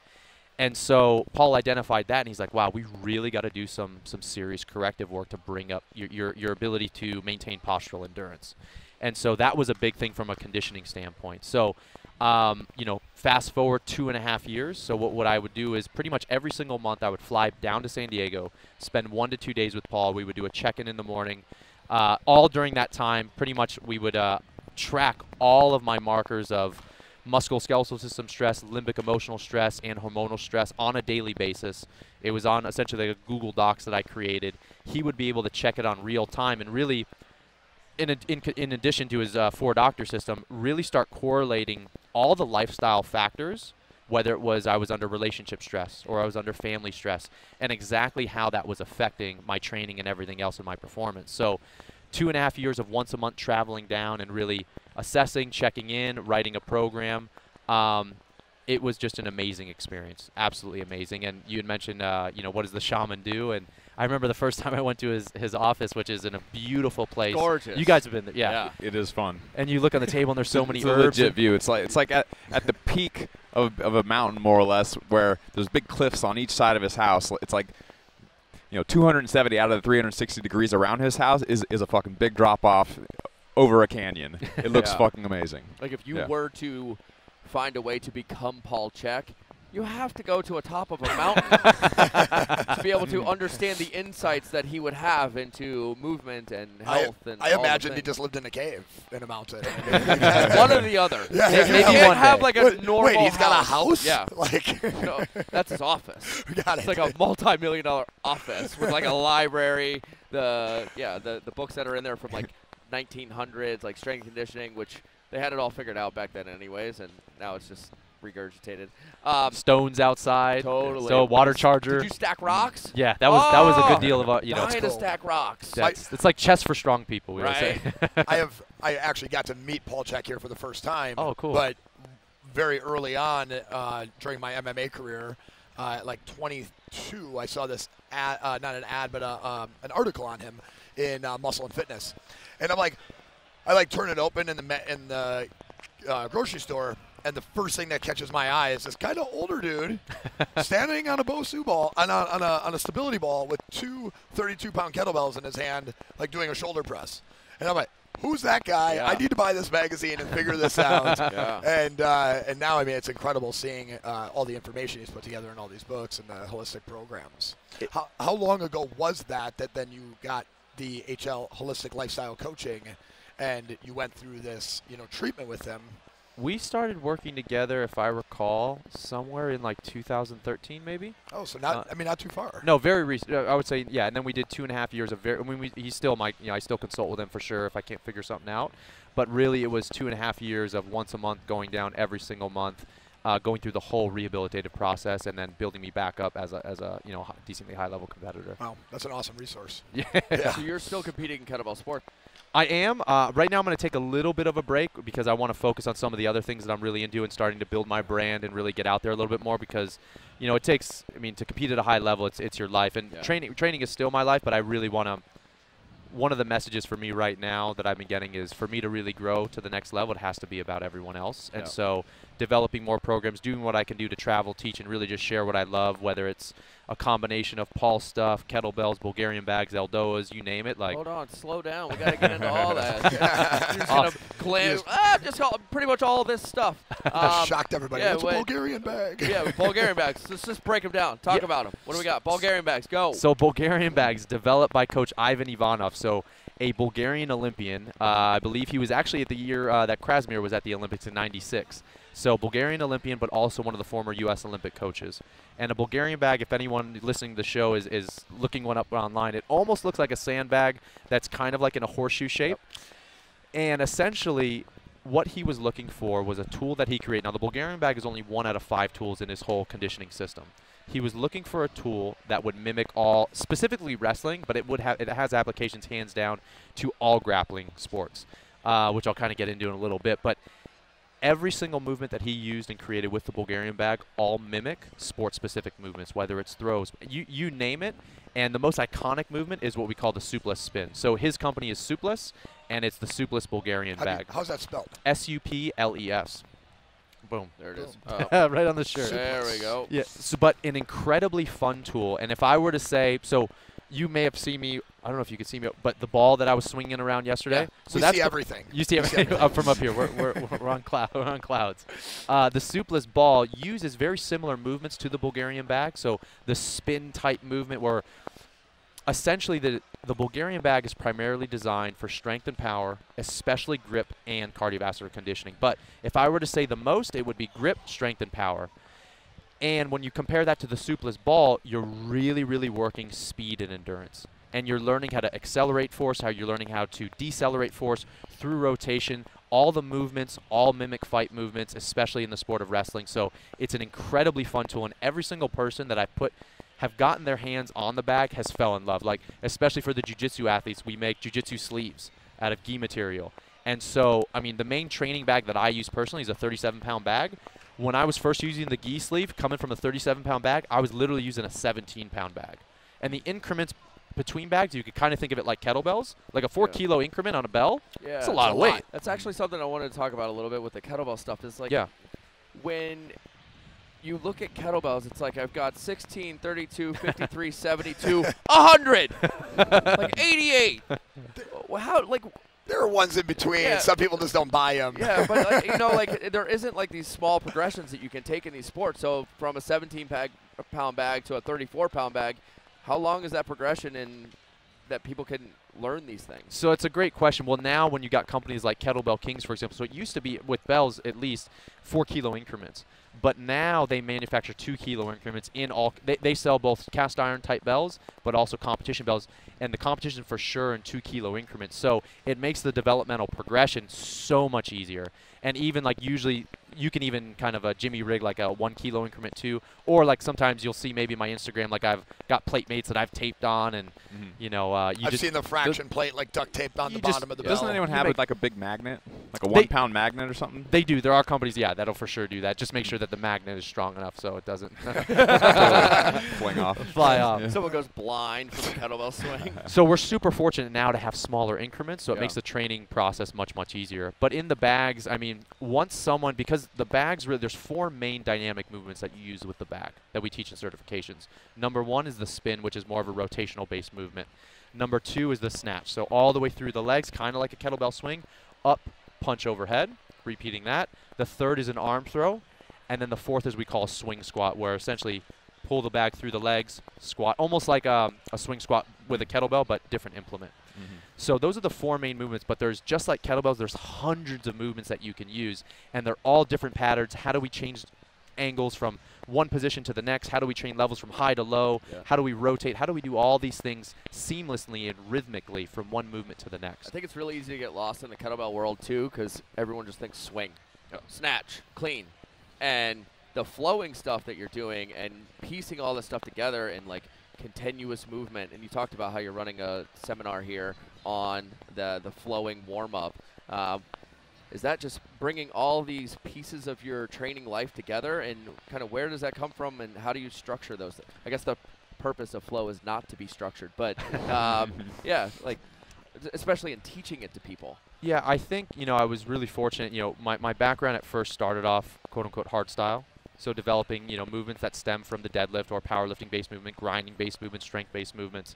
And so Paul identified that, and he's like, "Wow, we really got to do some some serious corrective work to bring up your, your your ability to maintain postural endurance." And so that was a big thing from a conditioning standpoint. So Um, you know, fast forward two and a half years. So what, what I would do is pretty much every single month I would fly down to San Diego, spend one to two days with Paul. We would do a check-in in the morning. Uh, all during that time, pretty much we would uh, track all of my markers of musculoskeletal system stress, limbic emotional stress, and hormonal stress on a daily basis. It was on essentially a Google Docs that I created. He would be able to check it on real time and really, in, in, in addition to his uh, four doctor system, really start correlating all the lifestyle factors, whether it was I was under relationship stress or I was under family stress, and exactly how that was affecting my training and everything else in my performance. So, two and a half years of once a month traveling down and really assessing, checking in, writing a program. Um, it was just an amazing experience, absolutely amazing. And you had mentioned, uh, you know, what does the shaman do? And I remember the first time I went to his, his office, which is in a beautiful place. Gorgeous. You guys have been there, yeah. It is fun. And you look on the table, and there's so many it's a herbs. legit view. It's like it's like at, at the peak of, of a mountain, more or less, where there's big cliffs on each side of his house. It's like you know 270 out of the 360 degrees around his house is is a fucking big drop off over a canyon. It looks Yeah. fucking amazing. Like if you Yeah. were to find a way to become Paul Chek, you have to go to a top of a mountain to be able to understand the insights that he would have into movement and I, health and I all imagine he just lived in a cave in a mountain. one or the other. Yeah, He- yeah, he yeah. can't one have day. like a wait, normal wait, he's got a house. house? Yeah. Like, No, that's his office. got It's it. like a multi-million dollar office with like a library. The yeah, the the books that are in there from like 1900s, like strength conditioning, which they had it all figured out back then, anyways, and now it's just regurgitated. Um, stones outside. Totally. So water charger. did you stack rocks? yeah, that was that was a Oh! good deal of uh, you know. Dying to stack rocks. That's, it's like chess for strong people. We Right. say. I have I actually got to meet Paul Chek here for the first time. Oh, cool. But very early on uh, during my MMA career, uh, like 22, I saw this ad, uh, not an ad, but uh, um, an article on him in uh, Muscle and Fitness, and I'm like, I like turn it open in the in the uh, grocery store. And the first thing that catches my eye is this kind of older dude standing on a Bosu ball, on a, on, a, on a stability ball with two 32 pound kettlebells in his hand, like doing a shoulder press. And I'm like, who's that guy? Yeah. I need to buy this magazine and figure this out. Yeah. And uh, and now, I mean, it's incredible seeing uh, all the information he's put together in all these books and the holistic programs. How, how long ago was that that then you got the HL Holistic Lifestyle Coaching and you went through this, you know, treatment with them. we started working together, if I recall, somewhere in like 2013, maybe. Oh, so not, Uh, I mean, not too far. No, very recent. I would say, yeah. And then we did two and a half years of very. I mean, we, he's still my. You know, I still consult with him for sure if I can't figure something out. But really, it was two and a half years of once a month going down every single month, uh, going through the whole rehabilitative process, and then building me back up as a as a you know decently high level competitor. Wow, that's an awesome resource. Yeah. Yeah. So you're still competing in kettlebell sport. I am. Uh, right now, I'm going to take a little bit of a break because I want to focus on some of the other things that I'm really into and starting to build my brand and really get out there a little bit more because, you know, it takes. I mean, to compete at a high level, it's it's your life, and Yeah. training training is still my life. But I really want to. One of the messages for me right now that I've been getting is for me to really grow to the next level, it has to be about everyone else. And Yeah. so, developing more programs, doing what I can do to travel, teach, and really just share what I love, whether it's a combination of Paul stuff, kettlebells, Bulgarian bags, ELDOAs, you name it. Like, Hold on, slow down. We got to get into all that. You're just gonna Awesome. clam, Just- ah, just pretty much all this stuff. Um, Shocked everybody. yeah, it's a. Bulgarian bag. yeah, Bulgarian bags. Let's just break them down. Talk Yeah. about them. What do we got? Bulgarian bags. Go. So Bulgarian bags developed by Coach Ivan Ivanov. So a Bulgarian Olympian. Uh, I believe he was actually at the year uh, that Krasimir was at the Olympics in '96. So Bulgarian Olympian, but also one of the former U.S. Olympic coaches. And a Bulgarian bag, if anyone listening to the show is, is looking one up online, it almost looks like a sandbag that's kind of like in a horseshoe shape. And essentially, what he was looking for was a tool that he created. Now, the Bulgarian bag is only one out of five tools in his whole conditioning system. He was looking for a tool that would mimic all, specifically wrestling, but it would have it has applications hands down to all grappling sports, uh, which I'll kind of get into in a little bit. But every single movement that he used and created with the Bulgarian bag all mimic sport-specific movements, whether it's throws, you you name it. And the most iconic movement is what we call the Suples spin. So his company is Suples, and it's the Suples Bulgarian How do you- bag. how's that spelled? S U P L E S. Boom. there it is. Boom. Oh, right on the shirt. there we go. Yeah, so, but an incredibly fun tool. And if I were to say, so you may have seen me. I don't know if you could see me, but the ball that I was swinging around yesterday. Yeah, So we that's see everything. You see We see everything everything. up from up here. We're, we're, we're on cloud. We're on clouds. Uh, the Suples ball uses very similar movements to the Bulgarian bag. So the spin type movement, where essentially the the Bulgarian bag is primarily designed for strength and power, especially grip and cardiovascular conditioning. But if I were to say the most, it would be grip, strength, and power. And when you compare that to the Suples ball, you're really, really working speed and endurance. And you're learning how to accelerate force, how you're learning how to decelerate force through rotation, all the movements, all mimic fight movements, especially in the sport of wrestling. So it's an incredibly fun tool, and every single person that I put have gotten their hands on the bag has fell in love. Like especially for the jiu-jitsu athletes, we make jiu-jitsu sleeves out of gi material. And so, I mean, the main training bag that I use personally is a 37-pound bag. When I was first using the gi sleeve, coming from a 37-pound bag, I was literally using a 17-pound bag. And the increments between bags, you could kind of think of it like kettlebells, like a Yeah. four-kilo increment on a bell. Yeah, It's a lot of lot. weight. That's actually something I wanted to talk about a little bit with the kettlebell stuff. Is like Yeah. when you look at kettlebells, it's like I've got 16, 32, 53, 72, 100, like 88. How like There are ones in between. Yeah. Some people just don't buy them. yeah, but like, you know, like there isn't like these small progressions that you can take in these sports. So from a 17 bag, pound bag to a 34 pound bag, how long is that progression in that people can learn these things? So it's a great question. Well, now when you got companies like Kettlebell Kings, for example, so it used to be with bells at least four kilo increments, but now they manufacture two kilo increments in all. They, they sell both cast iron type bells, but also competition bells, and the competition for sure in two kilo increments. So it makes the developmental progression so much easier. And even like usually you can even kind of a Jimmy rig like a one kilo increment too, or like sometimes you'll see maybe my Instagram like I've got plate mates that I've taped on, and Mhm. you know uh, you I've just seen the fraction plate like duct taped on the just- bottom of the Doesn't bell. anyone have it like a big magnet, like a They- one-pound magnet or something? They do. There are companies, yeah, that'll for sure do that. Just make sure that the magnet is strong enough so it doesn't Fling off. fly off. Yeah. Someone goes blind from a kettlebell swing. So we're super fortunate now to have smaller increments, so it Yeah. makes the training process much much easier. But in the bags, I mean, once someone because the bags really there's four main dynamic movements that you use with the bag that we teach in certifications. Number one is the spin, which is more of a rotational based movement. Number two is the snatch, so all the way through the legs, kind of like a kettlebell swing, up, punch overhead, repeating that. The third is an arm throw, and then the fourth is we call swing squat, where essentially pull the bag through the legs, squat, almost like um, a swing squat with a kettlebell, but different implement. Mhm. So those are the four main movements, but there's just like kettlebells, there's hundreds of movements that you can use, and they're all different patterns. How do we change angles from one position to the next? How do we train levels from high to low? Yeah. How do we rotate? How do we do all these things seamlessly and rhythmically from one movement to the next? I think it's really easy to get lost in the kettlebell world too, because everyone just thinks swing, snatch, clean, and the flowing stuff that you're doing and piecing all this stuff together and like continuous movement. And you talked about how you're running a seminar here on the the flowing warm up. Um, is that just bringing all these pieces of your training life together, and kind of where does that come from, and how do you structure those? I guess the purpose of flow is not to be structured, but um, yeah, like especially in teaching it to people. Yeah, I think, you know, I was really fortunate. You know, my, my background at first started off quote unquote hard style. So developing, you know, movements that stem from the deadlift or powerlifting based movement, grinding based movement, strength based movements.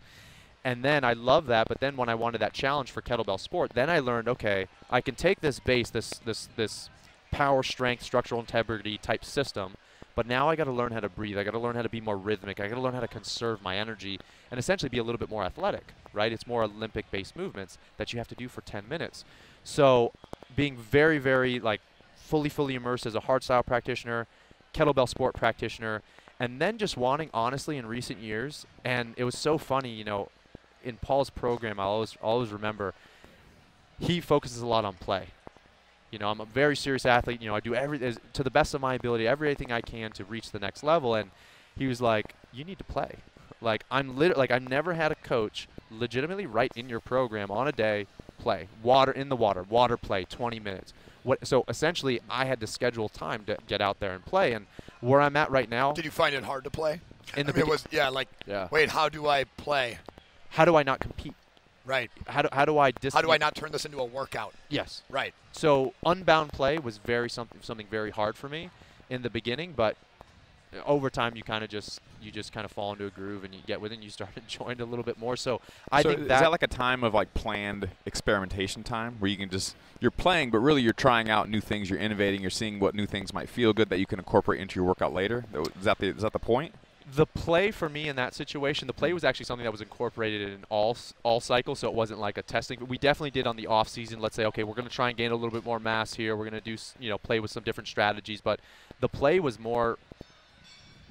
And then I love that, but then when I wanted that challenge for kettlebell sport, then I learned, okay, I can take this base, this this this power strength, structural integrity type system, but now I got to learn how to breathe. I got to learn how to be more rhythmic. I got to learn how to conserve my energy and essentially be a little bit more athletic, right? It's more Olympic based movements that you have to do for 10 minutes. So, being very very like fully fully immersed as a hard style practitioner, kettlebell sport practitioner, and then just wanting honestly in recent years and it was so funny, you know, in Paul's program, I always always remember he focuses a lot on play. You know, I'm a very serious athlete. You know, I do every as, to the best of my ability, everything I can to reach the next level. And he was like, "You need to play." Like I'm lit- like I've never had a coach legitimately write in your program on a day, play water in the water, water play, 20 minutes. What? So essentially, I had to schedule time to get out there and play. And where I'm at right now, Did you find it hard to play? in I the mean, it begin- was yeah, like Yeah. wait, how do I play? how do I not compete? Right. How do, how do I dis- How do I not turn this into a workout? Yes. Right. So unbound play was very something something very hard for me in the beginning, but over time you kind of just you just kind of fall into a groove and you get with it and you start enjoying it a little bit more. So I so think is that, that like a time of like planned experimentation time where you can just you're playing, but really you're trying out new things, you're innovating, you're seeing what new things might feel good that you can incorporate into your workout later. Is that the is that the point? the play for me in that situation, the play was actually something that was incorporated in all all cycles, so it wasn't like a testing. But we definitely did on the off season. Let's say, okay, we're going to try and gain a little bit more mass here. We're going to do, you know, play with some different strategies. But the play was more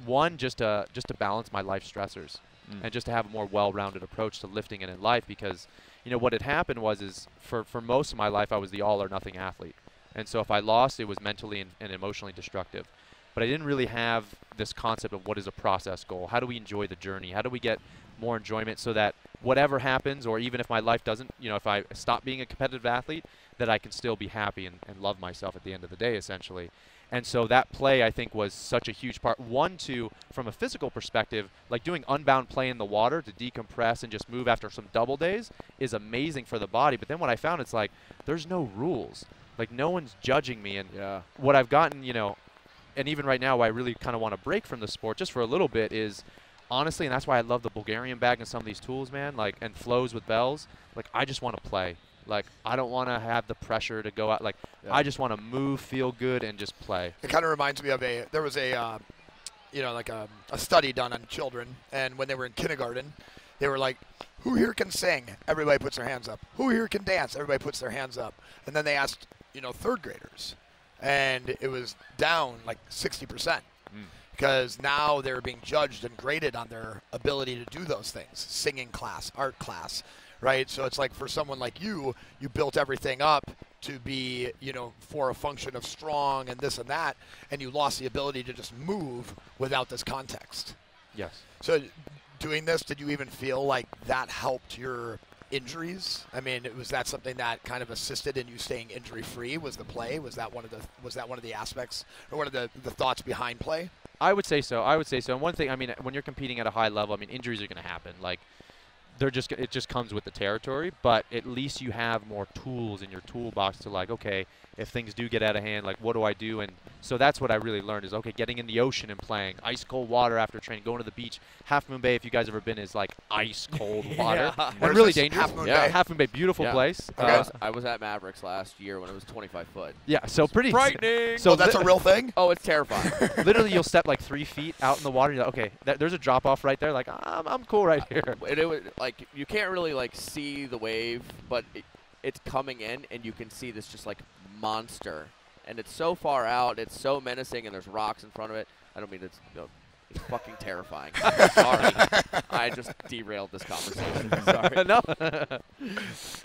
one just to just to balance my life stressors Mm. and just to have a more well-rounded approach to lifting and in life because you know what had happened was is for for most of my life I was the all or nothing athlete. And so if I lost it was mentally and, and emotionally destructive. But I didn't really have this concept of what is a process goal? How do we enjoy the journey? How do we get more enjoyment so that whatever happens or even if my life doesn't, you know, if I stop being a competitive athlete, that I can still be happy and, and love myself at the end of the day essentially. And so that play, I think, was such a huge part. One, two, from a physical perspective, like doing unbound play in the water to decompress and just move after some double days is amazing for the body. But then what I found, it's like there's no rules. Like no one's judging me. And Yeah. what I've gotten, you know, and even right now, why I really kind of want to break from the sport just for a little bit is honestly, and that's why I love the Bulgarian bag and some of these tools, man. Like and flows with bells. Like I just want to play. Like I don't want to have the pressure to go out. Like Yeah. I just want to move, feel good, and just play. It kind of reminds me of a there was a uh, you know like a, a study done on children, and when they were in kindergarten, they were like, "Who here can sing?" Everybody puts their hands up. "Who here can dance?" Everybody puts their hands up. And then they asked you know third graders, and it was down like 60 percent Mm. because now they're being judged and graded on their ability to do those things singing class art class right so it's like for someone like you you built everything up to be you know for a function of strong and this and that and you lost the ability to just move without this context Yes. so doing this did you even feel like that helped your injuries i mean was that something that kind of assisted in you staying injury free was the play was that one of the was that one of the aspects or one of the, the thoughts behind play I would say so. I would say so. And one thing, I mean, when you're competing at a high level, I mean, injuries are going to happen. Like, they're just it just comes with the territory. But at least you have more tools in your toolbox to like, okay, if things do get out of hand, like, what do I do? And so that's what I really learned is okay, getting in the ocean and playing ice cold water after training, going to the beach. Half Moon Bay, if you guys ever been, is like ice cold water. Yeah. And really dangerous. Half Moon Yeah. Bay? Half Moon Bay, beautiful Yeah. place. I, Uh, was, I was at Mavericks last year when it was 25 foot. yeah, so pretty Frightening. So oh, that's a real thing oh, it's terrifying. literally you'll step like three feet out in the water. You're like, okay, th- there's a drop off right there. Like I'm, I'm cool right here. it, it was like you can't really like see the wave, but it, it's coming in, and you can see this just like monster, and it's so far out, it's so menacing, and there's rocks in front of it. I don't mean it's you know, it's fucking terrifying. Sorry, I just derailed this conversation. Sorry. no,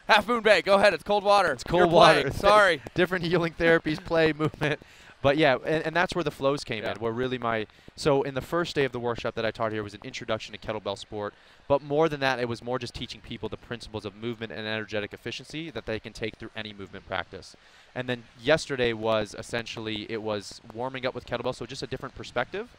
Half Moon Bay, go ahead. It's cold water. It's cold You're water. Sorry. different healing therapies, play, movement. But yeah, and, and that's where the flows came Yeah. in. Where really my so in the first day of the workshop that I taught here was an introduction to kettlebell sport. But more than that, it was more just teaching people the principles of movement and energetic efficiency that they can take through any movement practice. And then yesterday was essentially it was warming up with kettlebell, so just a different perspective.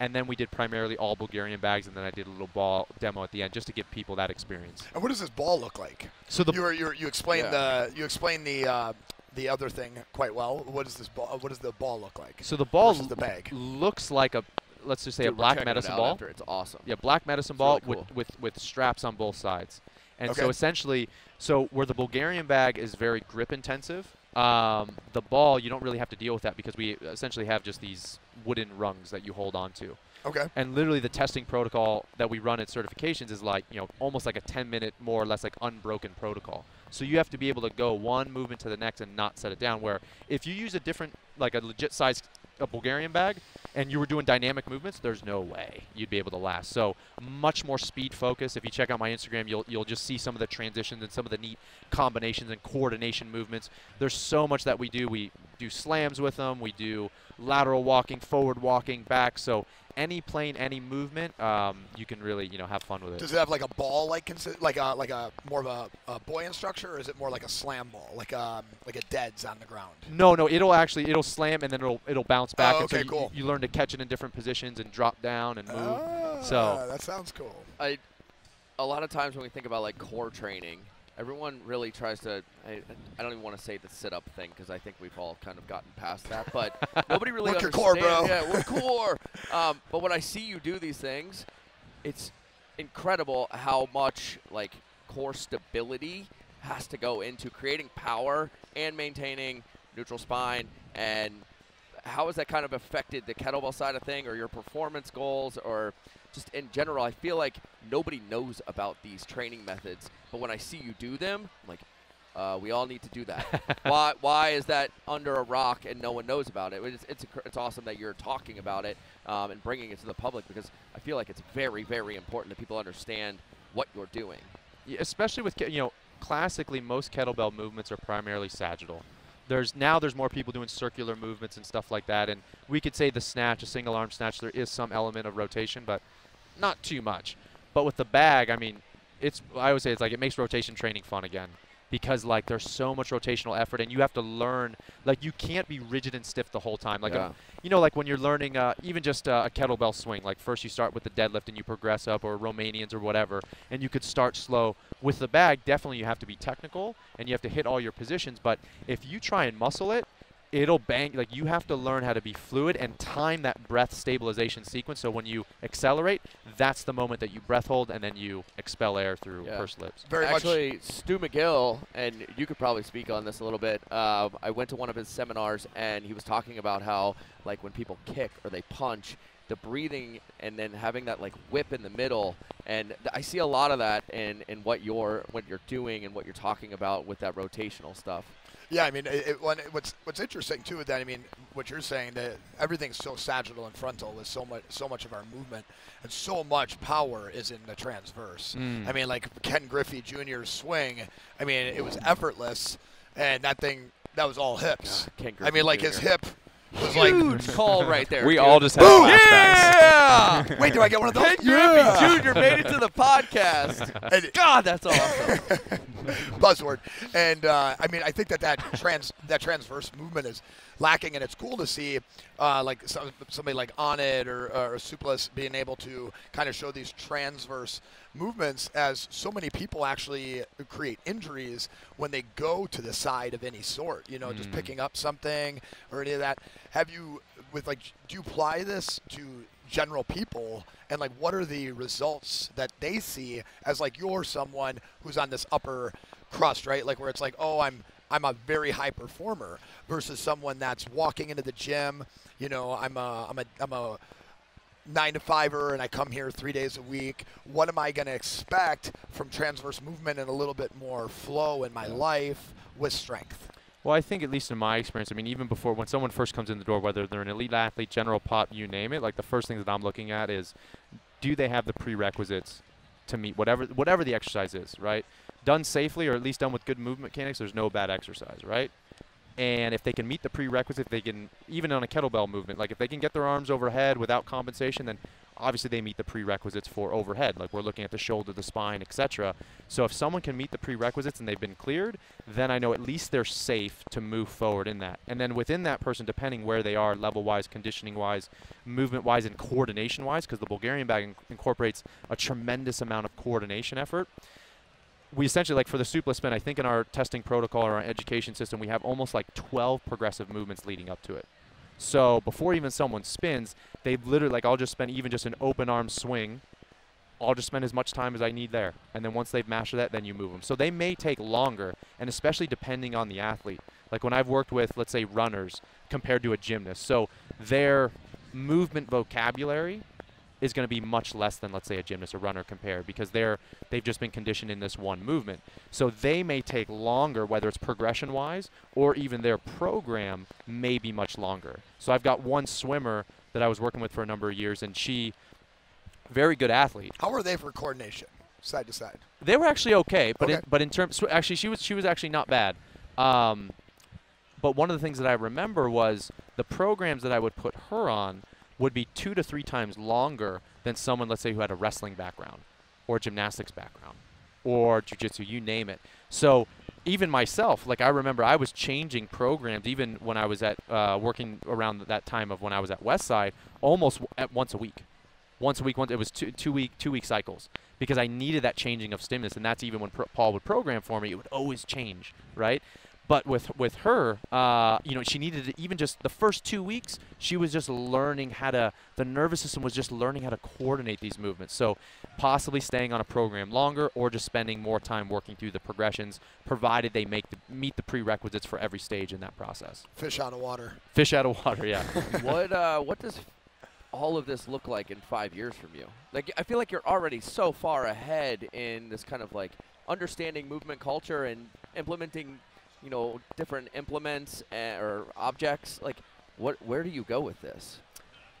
And then we did primarily all Bulgarian bags, and then I did a little ball demo at the end just to give people that experience. And what does this ball look like? So the you were, you were, you explained Yeah. the you explained the uh, the other thing quite well. What does this ball? What does the ball look like? so the ball the bag. looks like a let's just say Dude, a black checking it medicine ball. After. It's awesome. Yeah, black medicine It's ball really with, with, with straps on both sides. And Okay. so essentially, so where the Bulgarian bag is very grip intensive, um, the ball you don't really have to deal with that because we essentially have just these wooden rungs that you hold on to. Okay. And literally the testing protocol that we run at certifications is like, you know, almost like a 10 minute more or less like unbroken protocol. So you have to be able to go one movement to the next and not set it down where if you use a different like a legit size a Bulgarian bag and you were doing dynamic movements, there's no way you'd be able to last. So much more speed focus. If you check out my Instagram, you'll you'll just see some of the transitions and some of the neat combinations and coordination movements. There's so much that we do. We do slams with them. We do lateral walking, forward walking, back. So any plane, any movement, um, you can really you know have fun with it. Does it have like a ball like consi- like a like a more of a, a buoyant structure, or is it more like a slam ball, like um like a dead's on the ground? No, no, it'll actually it'll slam and then it'll it'll bounce back. Oh, and so okay, you- cool. You, learn to catch it in different positions and drop down and move. Ah, So- that sounds cool. I, a lot of times when we think about like core training, everyone really tries to. I, I don't even want to say the sit-up thing because I think we've all kind of gotten past that. But nobody really Work your core, bro. Yeah, work core. Um, but when I see you do these things, it's incredible how much like core stability has to go into creating power and maintaining neutral spine and how has that kind of affected the kettlebell side of thing or your performance goals or just in general i feel like nobody knows about these training methods but when i see you do them i'm like uh, we all need to do that. why? Why is that under a rock and no one knows about it? It's it's, it's awesome that you're talking about it um, and bringing it to the public because I feel like it's very very important that people understand what you're doing. Yeah, especially with you know classically most kettlebell movements are primarily sagittal there's now there's more people doing circular movements and stuff like that and we could say the snatch a single arm snatch there is some element of rotation but not too much. But with the bag i mean it's i would say it's like it makes rotation training fun again because like there's so much rotational effort and you have to learn like you can't be rigid and stiff the whole time like Yeah. a, you know like when you're learning uh, even just uh, a kettlebell swing like first you start with the deadlift and you progress up or romanians or whatever and you could start slow with the bag definitely you have to be technical and you have to hit all your positions but if you try and muscle it it'll bang like you have to learn how to be fluid and time that breath stabilization sequence so when you accelerate that's the moment that you breath hold and then you expel air through Yeah. pursed lips Very much. Actually, Stu McGill, and you could probably speak on this a little bit. Uh, I went to one of his seminars, and he was talking about how, like, when people kick or they punch, the breathing and then having that like whip in the middle, and th- I see a lot of that in, in what you're what you're doing and what you're talking about with that rotational stuff. Yeah, I mean, it, it, when, what's what's interesting too with that, I mean, what you're saying that everything's so sagittal and frontal with so much so much of our movement and so much power is in the transverse. Mm. I mean, like Ken Griffey Jr.'s swing. I mean, it was effortless, and that thing that was all hips. Ken I mean, like his hip was like. Huge call right there. We dude. all just had Boom! flashbacks. Yeah! Wait, do I get one of those? Ken Griffey Jr. made it to the podcast. And- God, that's awesome. buzzword. And uh, I mean, I think that that trans that transverse movement is lacking, and it's cool to see uh, like some, somebody like on it or, or Suples being able to kind of show these transverse movements as so many people actually create injuries when they go to the side of any sort. You know, just Mm. picking up something or any of that. Have you with like do you apply this to general people? And like what are the results that they see as like you're someone who's on this upper crust right? Like where it's like oh i'm i'm a very high performer versus someone that's walking into the gym you know i'm a i'm a i'm a nine to fiver and i come here three days a week. What am i going to expect from transverse movement and a little bit more flow in my life with strength Well, I think at least in my experience, I mean, even before when someone first comes in the door, whether they're an elite athlete, general pop, you name it, like the first thing that I'm looking at is, do they have the prerequisites to meet whatever whatever the exercise is, right? Done safely or at least done with good movement mechanics, there's no bad exercise, right? And if they can meet the prerequisite, they can even on a kettlebell movement, like if they can get their arms overhead without compensation, then obviously they meet the prerequisites for overhead. Like we're looking at the shoulder, the spine, etc. So if someone can meet the prerequisites and they've been cleared, then I know at least they're safe to move forward in that. And then within that person, depending where they are, level-wise, conditioning-wise, movement-wise, and coordination-wise, because the Bulgarian bag in- incorporates a tremendous amount of coordination effort. We essentially, like for the Suples spin, I think in our testing protocol or our education system, we have almost like 12 progressive movements leading up to it. So before even someone spins, they literally like I'll just spend even just an open arm swing. I'll just spend as much time as I need there, and then once they've mastered that, then you move them. So they may take longer, and especially depending on the athlete. Like when I've worked with, let's say, runners compared to a gymnast, so their movement vocabulary is going to be much less than let's say a gymnast or runner compared because they're they've just been conditioned in this one movement. So they may take longer whether it's progression wise or even their program may be much longer. So I've got one swimmer that I was working with for a number of years and she very good athlete. how are they for coordination side to side They were actually okay, but in, but in terms, actually, she was she was actually not bad. Um, but one of the things that I remember was the programs that I would put her on would be two to three times longer than someone, let's say, who had a wrestling background, or gymnastics background, or jujitsu, you name it. So even myself, like I remember, I was changing programs even when I was at uh, working around that time of when I was at Westside, almost at once a week once a week. Once it was two two week two week cycles because I needed that changing of stimulus, and that's even when Paul would program for me, it would always change, right? But with with her, uh, you know, she needed to, even just the first two weeks, she was just learning how to. The nervous system was just learning how to coordinate these movements. So, possibly staying on a program longer, or just spending more time working through the progressions, provided they make the, meet the prerequisites for every stage in that process. Fish out of water. Fish out of water, yeah. what uh, what does all of this look like in five years from you? Like, I feel like you're already so far ahead in this kind of like understanding movement culture and implementing, you know, different implements uh, or objects. Like, what? Where do you go with this?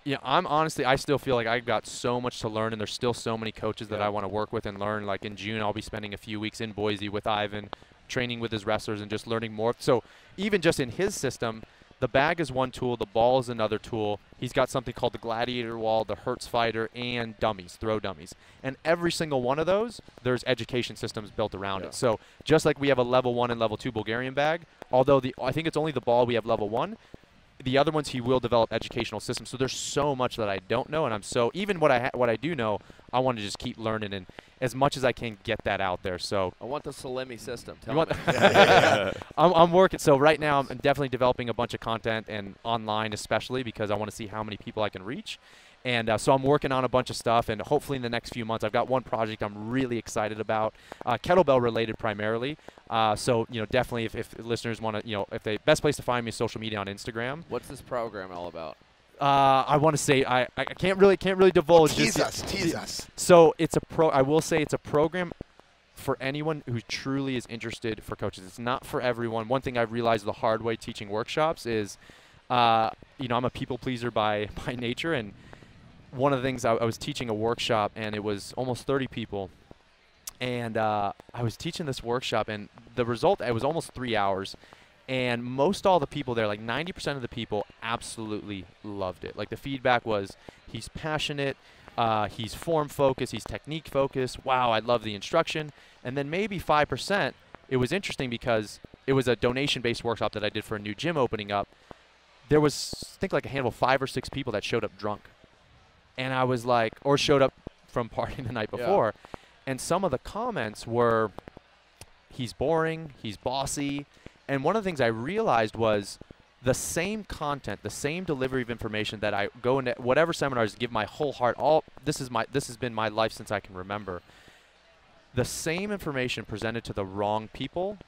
Yeah, I'm honestly, I still feel like I've got so much to learn, and there's still so many coaches that Yeah. I want to work with and learn. Like in June, I'll be spending a few weeks in Boise with Ivan, training with his wrestlers and just learning more. So even just in his system, the bag is one tool, the ball is another tool. He's got something called the Gladiator Wall, the Hertz Fighter, and dummies, throw dummies. And every single one of those, there's education systems built around Yeah. it. So just like we have a level one and level two Bulgarian bag, although the I think it's only the ball we have level one, the other ones he will develop educational systems. So there's so much that I don't know, and I'm so even what I ha- what I do know, I want to just keep learning and as much as I can get that out there. So I want the Salemi system. Tell me. I'm, I'm working. So right now, I'm definitely developing a bunch of content and online, especially because I want to see how many people I can reach. And uh, so I'm working on a bunch of stuff, and hopefully in the next few months, I've got one project I'm really excited about, uh, kettlebell related primarily. Uh, so you know, definitely if, if listeners want to, you know, if they best place to find me is social media on Instagram. What's this program all about? Uh, I want to say I, I can't really can't really divulge. Tease just us. Tease us. So it's a pro. I will say it's a program for anyone who truly is interested for coaches. It's not for everyone. One thing I've realized the hard way teaching workshops is, uh, you know, I'm a people pleaser by by nature, and one of the things I, I was teaching a workshop, and it was almost 30 people, and uh, I was teaching this workshop, and the result it was almost three hours. And most all the people there, like 90% of the people, absolutely loved it. Like the feedback was, he's passionate, uh, he's form focused, he's technique focused. Wow, I love the instruction. And then maybe 5%, it was interesting because it was a donation based workshop that I did for a new gym opening up. There was, I think, like a handful, five or six people that showed up drunk. And I was like, or showed up from partying the night Yeah. before. And some of the comments were, he's boring, he's bossy. And one of the things I realized was the same content, the same delivery of information that I go into whatever seminars, give my whole heart. All this is my this has been my life since I can remember. The same information presented to the wrong people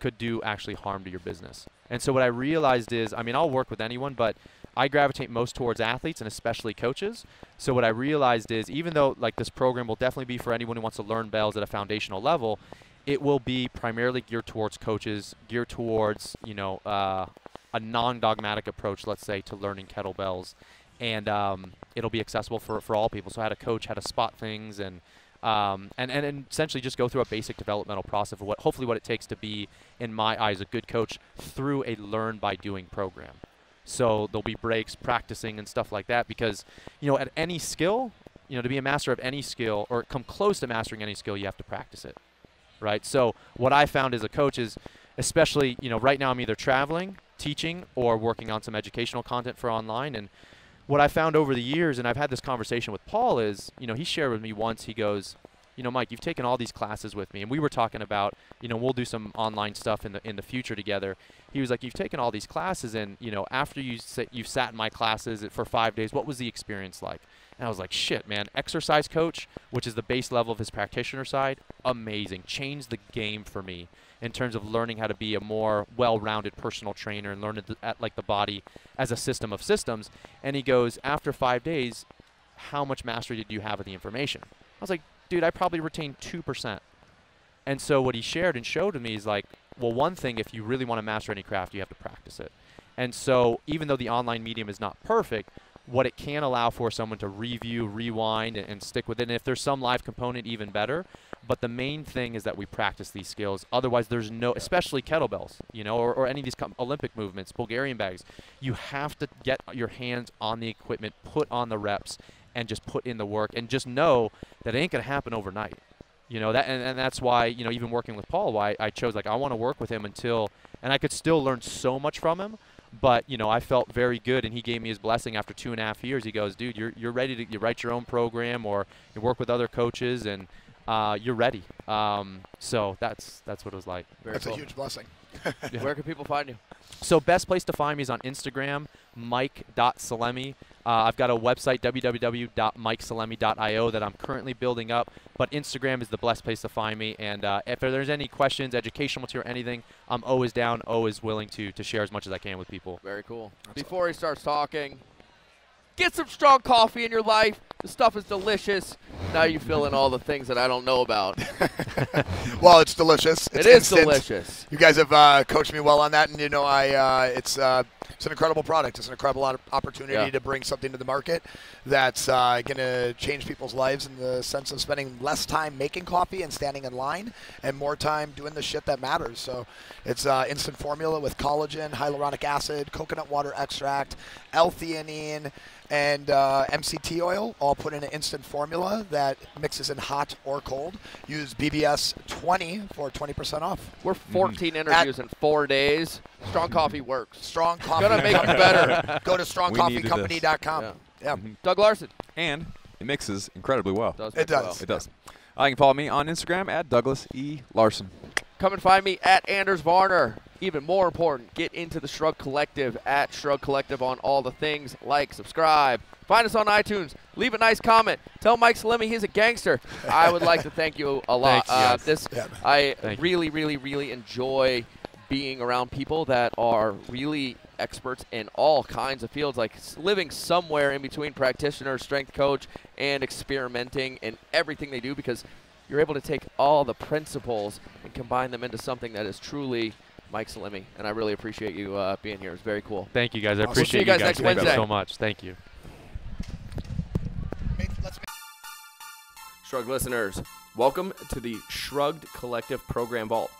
could do actually harm to your business. And so what I realized is, I mean, I'll work with anyone, but I gravitate most towards athletes and especially coaches. So what I realized is, even though like this program will definitely be for anyone who wants to learn bells at a foundational level, it will be primarily geared towards coaches, geared towards you know uh, a non-dogmatic approach, let's say, to learning kettlebells, and um, it'll be accessible for, for all people. So how to coach, how to spot things, and um, and, and and essentially just go through a basic developmental process of what hopefully what it takes to be, in my eyes, a good coach through a learn by doing program. So there'll be breaks, practicing, and stuff like that. Because you know, at any skill, you know, to be a master of any skill or come close to mastering any skill, you have to practice it, right? So what I found as a coach is, especially you know, right now I'm either traveling, teaching, or working on some educational content for online. And what I found over the years, and I've had this conversation with Paul, is you know, he shared with me once. He goes, you know, Mike, you've taken all these classes with me, and we were talking about, you know, we'll do some online stuff in the in the future together. He was like, you've taken all these classes, and you know, after you sit, you sat in my classes for five days, what was the experience like? And I was like, shit, man, exercise coach, which is the base level of his practitioner side, amazing, changed the game for me in terms of learning how to be a more well-rounded personal trainer and learn at like the body as a system of systems. And he goes, after five days, how much mastery did you have of the information? I was like, dude, I probably retained 2%. And so what he shared and showed to me is like, well, one thing, if you really want to master any craft, you have to practice it. And so even though the online medium is not perfect, what it can allow for someone to review, rewind, and, and stick with it. And if there's some live component, even better. But the main thing is that we practice these skills. Otherwise, there's no, especially kettlebells, you know, or, or any of these Olympic movements, Bulgarian bags. You have to get your hands on the equipment, put on the reps, and just put in the work, and just know that it ain't gonna happen overnight. You know that, and, and that's why you know even working with Paul, why I chose like I want to work with him until, and I could still learn so much from him, But you know, I felt very good, and he gave me his blessing after two and a half years. He goes, "Dude, you're you're ready to you write your own program, or you work with other coaches, and uh, you're ready." Um, so that's that's what it was like. Very That's cool. a huge blessing. Where can people find you? So best place to find me is on Instagram, mike.salemi. Uh, I've got a website, www.mikesalemi.io, that I'm currently building up. But Instagram is the best place to find me. And uh, if there's any questions, educational material, anything, I'm always down, always willing to to share as much as I can with people. Very cool. Before he starts talking, get some strong coffee in your life. The stuff is delicious. Now you fill in all the things that I don't know about. Well, it's delicious. It's it is instant. delicious. You guys have uh, coached me well on that, and you know, I uh, it's uh, it's an incredible product. It's an incredible opportunity Yeah. to bring something to the market that's uh, going to change people's lives in the sense of spending less time making coffee and standing in line, and more time doing the shit that matters. So, it's uh, instant formula with collagen, hyaluronic acid, coconut water extract, L-theanine, and uh, MCT oil, all put in an instant formula that mixes in hot or cold. Use BBS 20 for 20% off. We're 14 interviews in four days. Strong coffee works. Strong coffee. Gonna make you better. Go to strongcoffeecompany.com. Yeah. Yeah. Doug Larson And it mixes incredibly well. does. It mix well. does. It does. Uh, you can follow me on Instagram at Douglas E. Larson. Come and find me at Anders Varner. Even more important, get into the Shrug Collective at Shrug Collective on all the things. Like, subscribe. Find us on iTunes. Leave a nice comment. Tell Mike Salemi he's a gangster. I would like to thank you a lot. Thank you, Uh, guys. this Yeah. I Thank really, really, really enjoy being around people that are really experts in all kinds of fields, like living somewhere in between practitioner, strength coach, and experimenting in everything they do because you're able to take all the principles and combine them into something that is truly Mike Salemi. And I really appreciate you uh, being here. It's very cool. Thank you guys. I Awesome. appreciate See you guys next Thank you Wednesday. so much. Thank you. Shrug listeners, welcome to the Shrugged Collective Program Vault.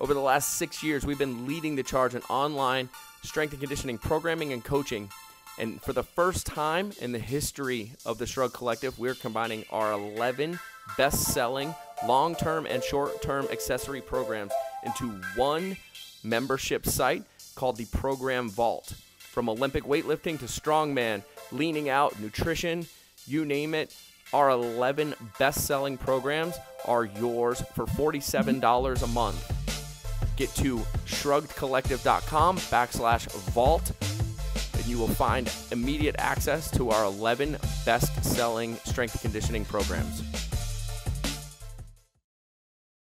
Over the last six years, we've been leading the charge in online strength and conditioning programming and coaching. And for the first time in the history of the Shrug Collective, we're combining our 11 best selling long term and short term accessory programs into one membership site called the Program Vault. From Olympic weightlifting to strongman, leaning out, nutrition, you name it, our 11 best selling programs are yours for $47 a month. Get to shruggedcollective.com backslash vault and you will find immediate access to our 11 best selling strength conditioning programs.